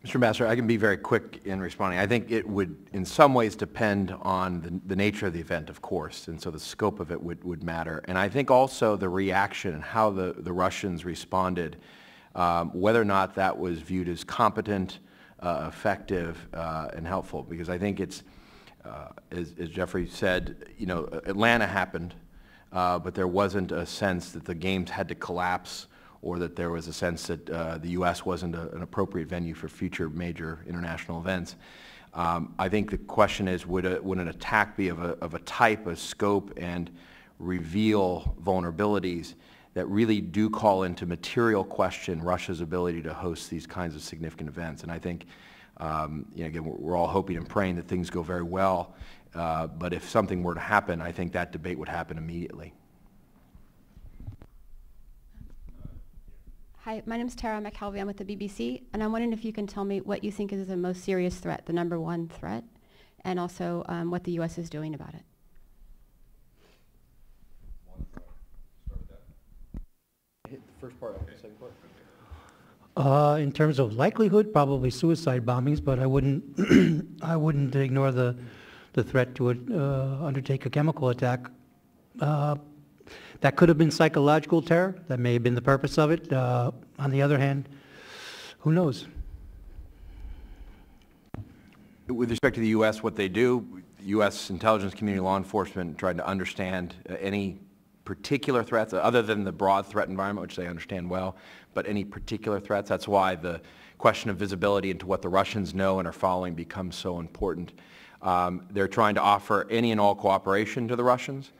Mr. Ambassador, I can be very quick in responding. I think it would in some ways depend on the, the, nature of the event, of course, and so the scope of it would, would matter. And I think also the reaction and how the, the Russians responded, um, whether or not that was viewed as competent, uh, effective, uh, and helpful. Because I think it's, uh, as, as, Jeffrey said, you know, Atlanta happened, uh, but there wasn't a sense that the games had to collapse or that there was a sense that uh, the U.S. wasn't a, an appropriate venue for future major international events. Um, I think the question is, would, a, would an attack be of a, of a type, a scope, and reveal vulnerabilities that really do call into material question Russia's ability to host these kinds of significant events? And I think, um, you know, again, we're, all hoping and praying that things go very well. Uh, but if something were to happen, I think that debate would happen immediately. Hi, my name is Tara McKelvey. I'm with the BBC, and I'm wondering if you can tell me what you think is the most serious threat, the number one threat, and also um, what the U.S. is doing about it. Hit the first part, okay. second part. Uh, in terms of likelihood, probably suicide bombings, but I wouldn't, I wouldn't ignore the, the threat to uh, undertake a chemical attack. Uh, that could have been psychological terror. That may have been the purpose of it. Uh, on the other hand, who knows? With respect to the U.S., what they do, U.S. intelligence community law enforcement tried to understand uh, any particular threats, other than the broad threat environment, which they understand well, but any particular threats. That's why the question of visibility into what the Russians know and are following becomes so important. Um, they're trying to offer any and all cooperation to the Russians.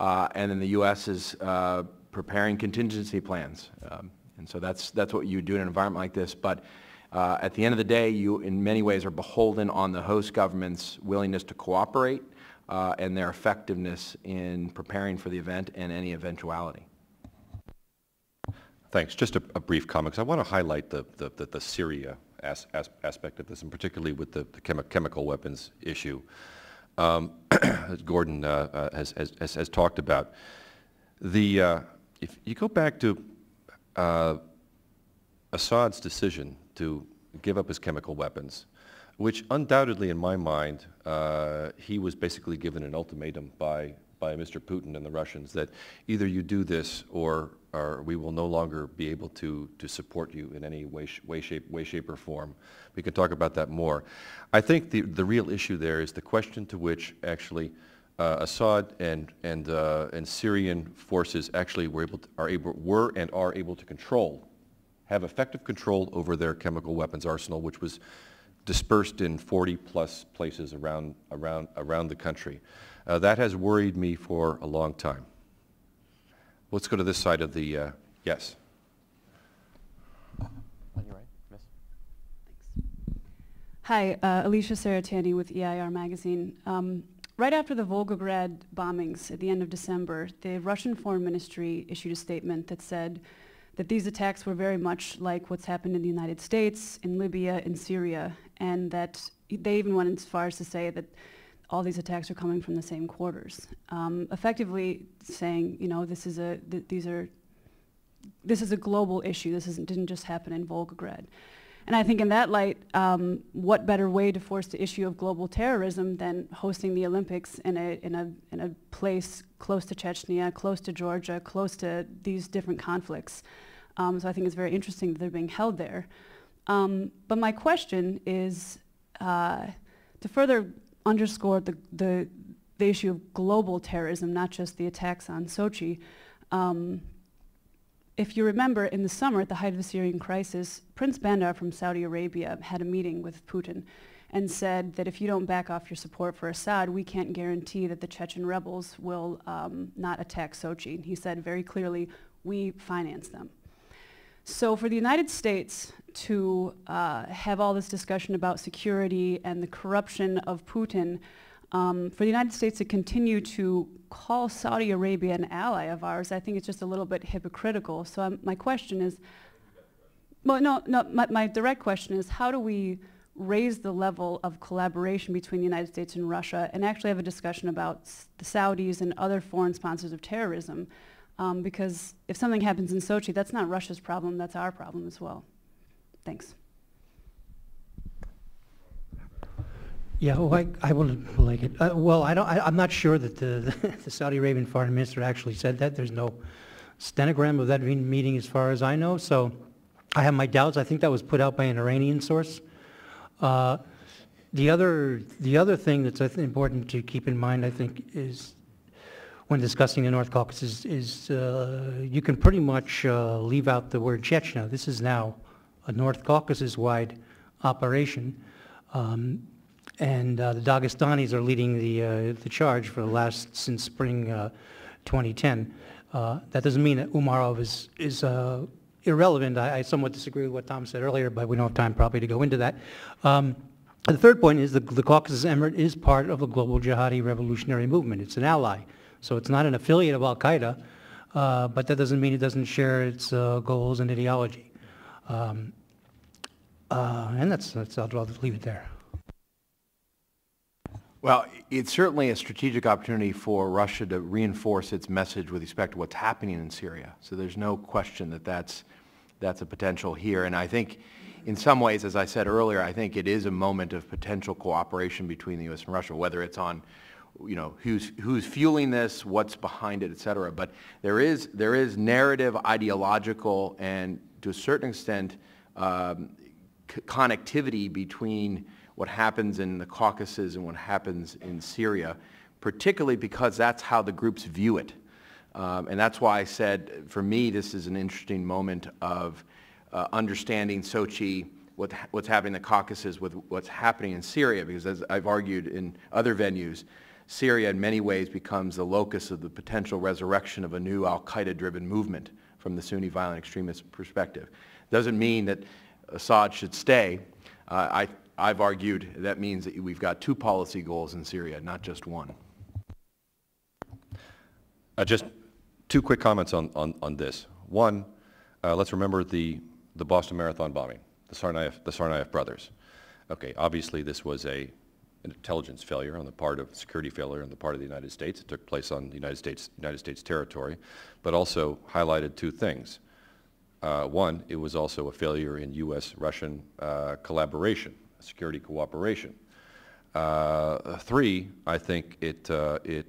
Uh, and then the U.S. is uh, preparing contingency plans. Um, and so that's, that's what you do in an environment like this. But uh, at the end of the day, you in many ways are beholden on the host government's willingness to cooperate uh, and their effectiveness in preparing for the event and any eventuality. Thanks. Just a, a brief comment, because I want to highlight the, the, the, the Syria as, as aspect of this, and particularly with the, the chemi chemical weapons issue um, as Gordon uh, uh, has, has, has, talked about. The, uh, if you go back to uh, Assad's decision to give up his chemical weapons, which undoubtedly in my mind, he was basically given an ultimatum by, by Mr. Putin and the Russians that either you do this or, or we will no longer be able to, to support you in any way, way, shape, way, shape, or form. We can talk about that more. I think the, the real issue there is the question to which actually uh, Assad and, and, uh, and Syrian forces actually were, able to, are able, were and are able to control, have effective control over their chemical weapons arsenal, which was dispersed in 40 plus places around, around, around the country. Uh, that has worried me for a long time. Let's go to this side of the, uh, yes. Hi, uh, Alicia Cerretani with EIR Magazine. Um, right after the Volgograd bombings at the end of December, the Russian Foreign Ministry issued a statement that said that these attacks were very much like what's happened in the United States, in Libya, in Syria, and that they even went as far as to say that all these attacks are coming from the same quarters, um, effectively saying, you know, this is a th these are this is a global issue. This didn't just happen in Volgograd. And I think in that light, um, what better way to force the issue of global terrorism than hosting the Olympics in a, in a, in a place close to Chechnya, close to Georgia, close to these different conflicts. Um, so I think it's very interesting that they're being held there. Um, but my question is uh, to further underscore the, the, the, issue of global terrorism, not just the attacks on Sochi, um, if you remember, in the summer, at the height of the Syrian crisis, Prince Bandar from Saudi Arabia had a meeting with Putin and said that if you don't back off your support for Assad, we can't guarantee that the Chechen rebels will um, not attack Sochi. And he said very clearly, we finance them. So for the United States to uh, have all this discussion about security and the corruption of Putin Um, for the United States to continue to call Saudi Arabia an ally of ours, I think it's just a little bit hypocritical. So um, my question is, well, no, no, my, my direct question is, how do we raise the level of collaboration between the United States and Russia and actually have a discussion about the Saudis and other foreign sponsors of terrorism? Um, because if something happens in Sochi, that's not Russia's problem, that's our problem as well. Thanks. Yeah, well, I, I will like it. Uh, well, I don't, I, I'm not sure that the, the Saudi Arabian foreign minister actually said that. There's no stenogram of that meeting- as far as I know, so I have my doubts. I think that was put out by an Iranian source. Uh, the other, the other thing that's think, important to keep in mind, I think, is when discussing the North Caucasus is uh, you can pretty much uh, leave out the word Chechnya. This is now a North Caucasus-wide operation. Um, and uh, the Dagestanis are leading the, uh, the charge for the last, since spring uh, 2010. Uh, that doesn't mean that Umarov is, is irrelevant. I, I somewhat disagree with what Tom said earlier, but we don't have time probably to go into that. Um, the third point is the, the Caucasus Emirate is part of the global jihadi revolutionary movement. It's an ally. So it's not an affiliate of Al-Qaeda, uh, but that doesn't mean it doesn't share its uh, goals and ideology. Um, uh, and that's, that's, I'll, I'll leave it there. Well, it's certainly a strategic opportunity for Russia to reinforce its message with respect to what's happening in Syria. So there's no question that that's, that's a potential here. And I think in some ways, as I said earlier, I think it is a moment of potential cooperation between the U.S. and Russia, whether it's on, you know, who's, who's fueling this, what's behind it, et cetera. But there is, there is narrative, ideological, and to a certain extent, um, connectivity between what happens in the Caucasus and what happens in Syria, particularly because that's how the groups view it. Um, and that's why I said, for me, this is an interesting moment of uh, understanding Sochi, what, what's happening in the Caucasus with what's happening in Syria, because as I've argued in other venues, Syria in many ways becomes the locus of the potential resurrection of a new al-Qaeda-driven movement from the Sunni violent extremist perspective. Doesn't mean that Assad should stay. Uh, I, I've argued that means that we've got two policy goals in Syria, not just one. Uh, Just two quick comments on, on, on this. One, uh, let's remember the, the Boston Marathon bombing, the Tsarnaev, the Tsarnaev brothers. Okay, obviously this was a, intelligence failure on the part of, security failure on the part of the United States. It took place on the United States, United States territory, but also highlighted two things. Uh, one, it was also a failure in U.S.-Russian uh, collaboration, security cooperation. Uh, three, I think it, uh, it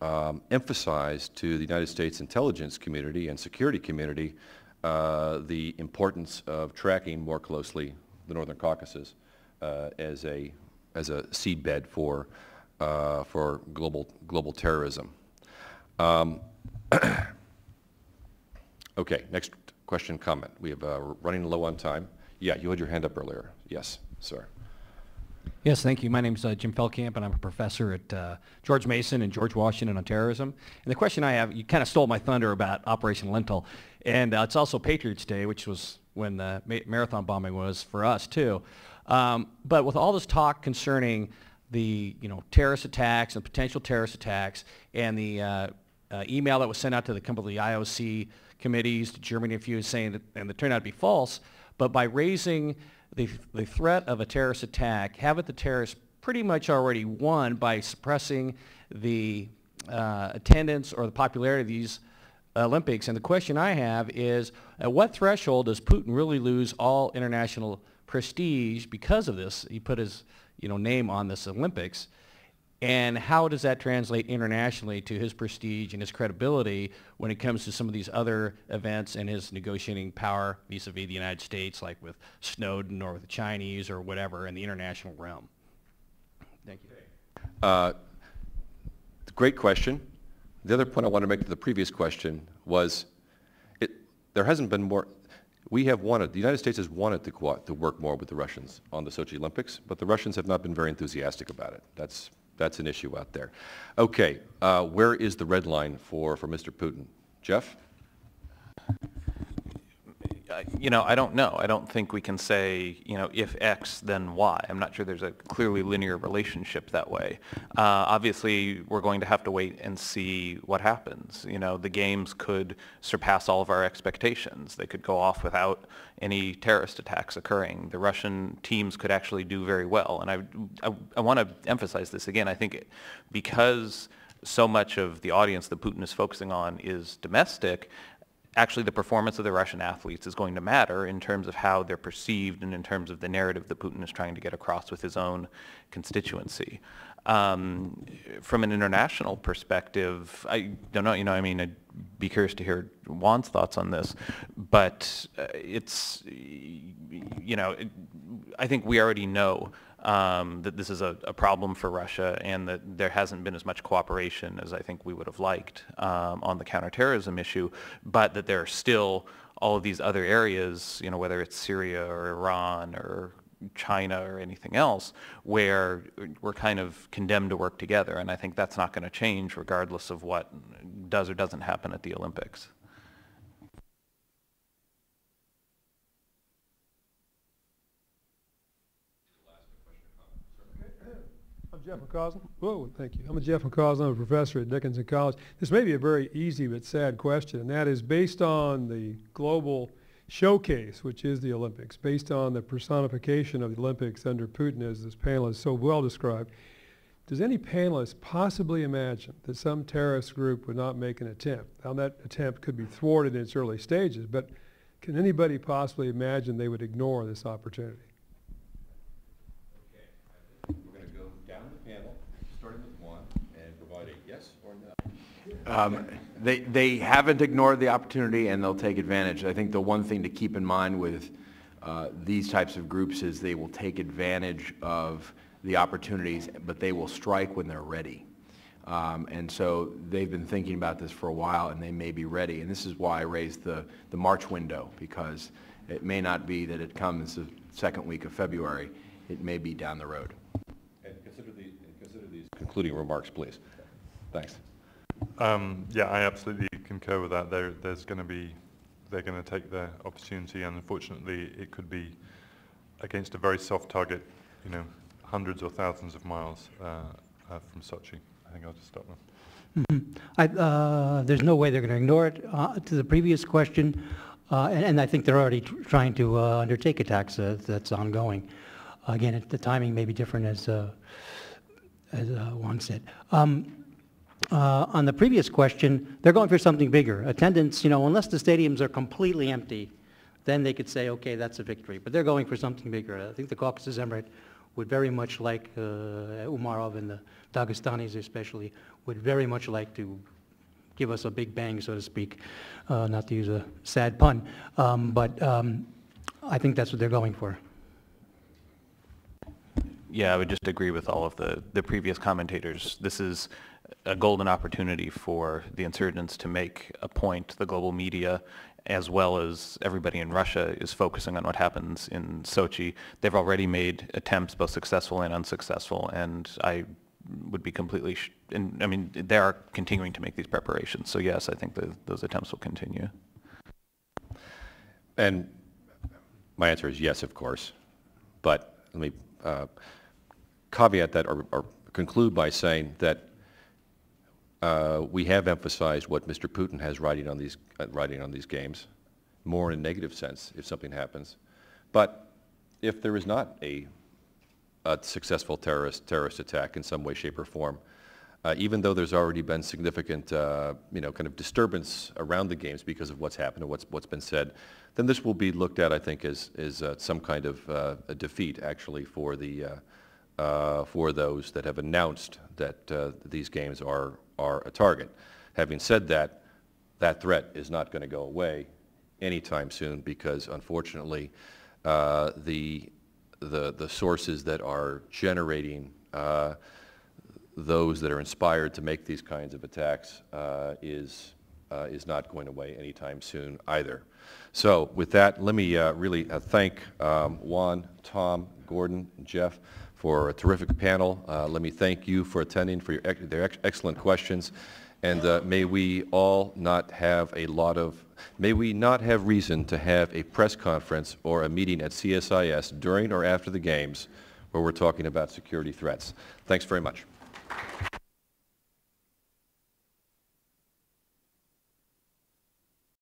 um, emphasized to the United States intelligence community and security community uh, the importance of tracking more closely the Northern Caucasus uh, as a as a seedbed for uh, for global global terrorism. Um, okay, next question comment. We have uh, running low on time. Yeah, you had your hand up earlier. Yes, sir. Yes, thank you. My name is uh, Jim Feldkamp, and I'm a professor at uh, George Mason and George Washington on terrorism. And the question I have, you kind of stole my thunder about Operation Lentil, and uh, it's also Patriots Day, which was when the ma- marathon bombing was for us too. Um, but with all this talk concerning the you know terrorist attacks and potential terrorist attacks, and the uh, uh, email that was sent out to the couple of the IOC committees, to Germany a few, saying that, and it turned out to be false, but by raising the, the threat of a terrorist attack, haven't the terrorists pretty much already won by suppressing the uh, attendance or the popularity of these Olympics? And the question I have is, at what threshold does Putin really lose all international prestige because of this? He put his you know, name on this Olympics. And how does that translate internationally to his prestige and his credibility when it comes to some of these other events and his negotiating power vis-a-vis the United States, like with Snowden or with the Chinese or whatever in the international realm? Thank you. Uh, Great question. The other point I want to make to the previous question was, it, there hasn't been more, we have wanted, the United States has wanted to, work more with the Russians on the Sochi Olympics, but the Russians have not been very enthusiastic about it. That's, that's an issue out there. Okay, uh, where is the red line for, for Mr. Putin? Jeff? You know, I don't know. I don't think we can say, you know, if X, then Y. I'm not sure there's a clearly linear relationship that way. Uh, obviously, we're going to have to wait and see what happens. You know, the games could surpass all of our expectations. They could go off without any terrorist attacks occurring. The Russian teams could actually do very well. And I, I, I want to emphasize this again. I think it, because so much of the audience that Putin is focusing on is domestic, actually the performance of the Russian athletes is going to matter in terms of how they're perceived and in terms of the narrative that Putin is trying to get across with his own constituency. Um, from an international perspective, I don't know, you know, I mean, I'd be curious to hear Juan's thoughts on this, but uh, it's, you know, I think we already know um, that this is a, a, problem for Russia and that there hasn't been as much cooperation as I think we would have liked um, on the counterterrorism issue, but that there are still all of these other areas, you know, whether it's Syria or Iran or China or anything else, where we're kind of condemned to work together. And I think that's not going to change regardless of what does or doesn't happen at the Olympics. Jeff McCausland. Whoa, thank you. I'm a Jeff McCausland. I'm a professor at Dickinson College. This may be a very easy but sad question, and that is based on the global showcase, which is the Olympics, based on the personification of the Olympics under Putin, as this panel has so well described, does any panelist possibly imagine that some terrorist group would not make an attempt? Now, that attempt could be thwarted in its early stages, but can anybody possibly imagine they would ignore this opportunity? Um, they, they haven't ignored the opportunity and they'll take advantage. I think the one thing to keep in mind with uh, these types of groups is they will take advantage of the opportunities, but they will strike when they're ready. Um, and so they've been thinking about this for a while and they may be ready. And this is why I raised the, the March window because it may not be that it comes the second week of February. It may be down the road. And consider, the, consider these concluding remarks, please. Thanks. Um, yeah, I absolutely concur with that. There, there's going to be, they're going to take their opportunity, and unfortunately, it could be against a very soft target, you know, hundreds or thousands of miles uh, uh, from Sochi. I think I'll just stop there. Mm -hmm. I, uh, there's no way they're going to ignore it. Uh, to the previous question, uh, and, and, I think they're already trying to uh, undertake attacks that's ongoing. again, it, the timing may be different, as as Juan said. Um, uh, on the previous question, they're going for something bigger. Attendance, you know, unless the stadiums are completely empty, then they could say, okay, that's a victory. But they're going for something bigger. I think the Caucasus Emirate would very much like, uh, Umarov and the Dagestanis especially, would very much like to give us a big bang, so to speak, uh, not to use a sad pun. Um, but um, I think that's what they're going for. Yeah, I would just agree with all of the, the previous commentators. This is a golden opportunity for the insurgents to make a point. The global media, as well as everybody in Russia, is focusing on what happens in Sochi. They've already made attempts, both successful and unsuccessful, and I would be completely, and, I mean, they are continuing to make these preparations. So yes, I think the, those attempts will continue. And my answer is yes, of course. But let me uh, caveat that or, or conclude by saying that uh, we have emphasized what Mr. Putin has writing on these uh, writing on these games, more in a negative sense if something happens. But if there is not a, a successful terrorist terrorist attack in some way, shape, or form, uh, even though there's already been significant, uh, you know, kind of disturbance around the games because of what's happened and what's what's been said, then this will be looked at, I think, as as uh, some kind of uh, a defeat actually for the for those that have announced that these games are are a target. Having said that, that threat is not going to go away anytime soon because unfortunately uh, the, the, the sources that are generating uh, those that are inspired to make these kinds of attacks uh, is, uh, is not going away anytime soon either. So with that, let me uh, really uh, thank um, Juan, Tom, Gordon, Jeff for a terrific panel. Uh, let me thank you for attending, for your, their ex excellent questions. And uh, may we all not have a lot of, may we not have reason to have a press conference or a meeting at CSIS during or after the games where we're talking about security threats. Thanks very much.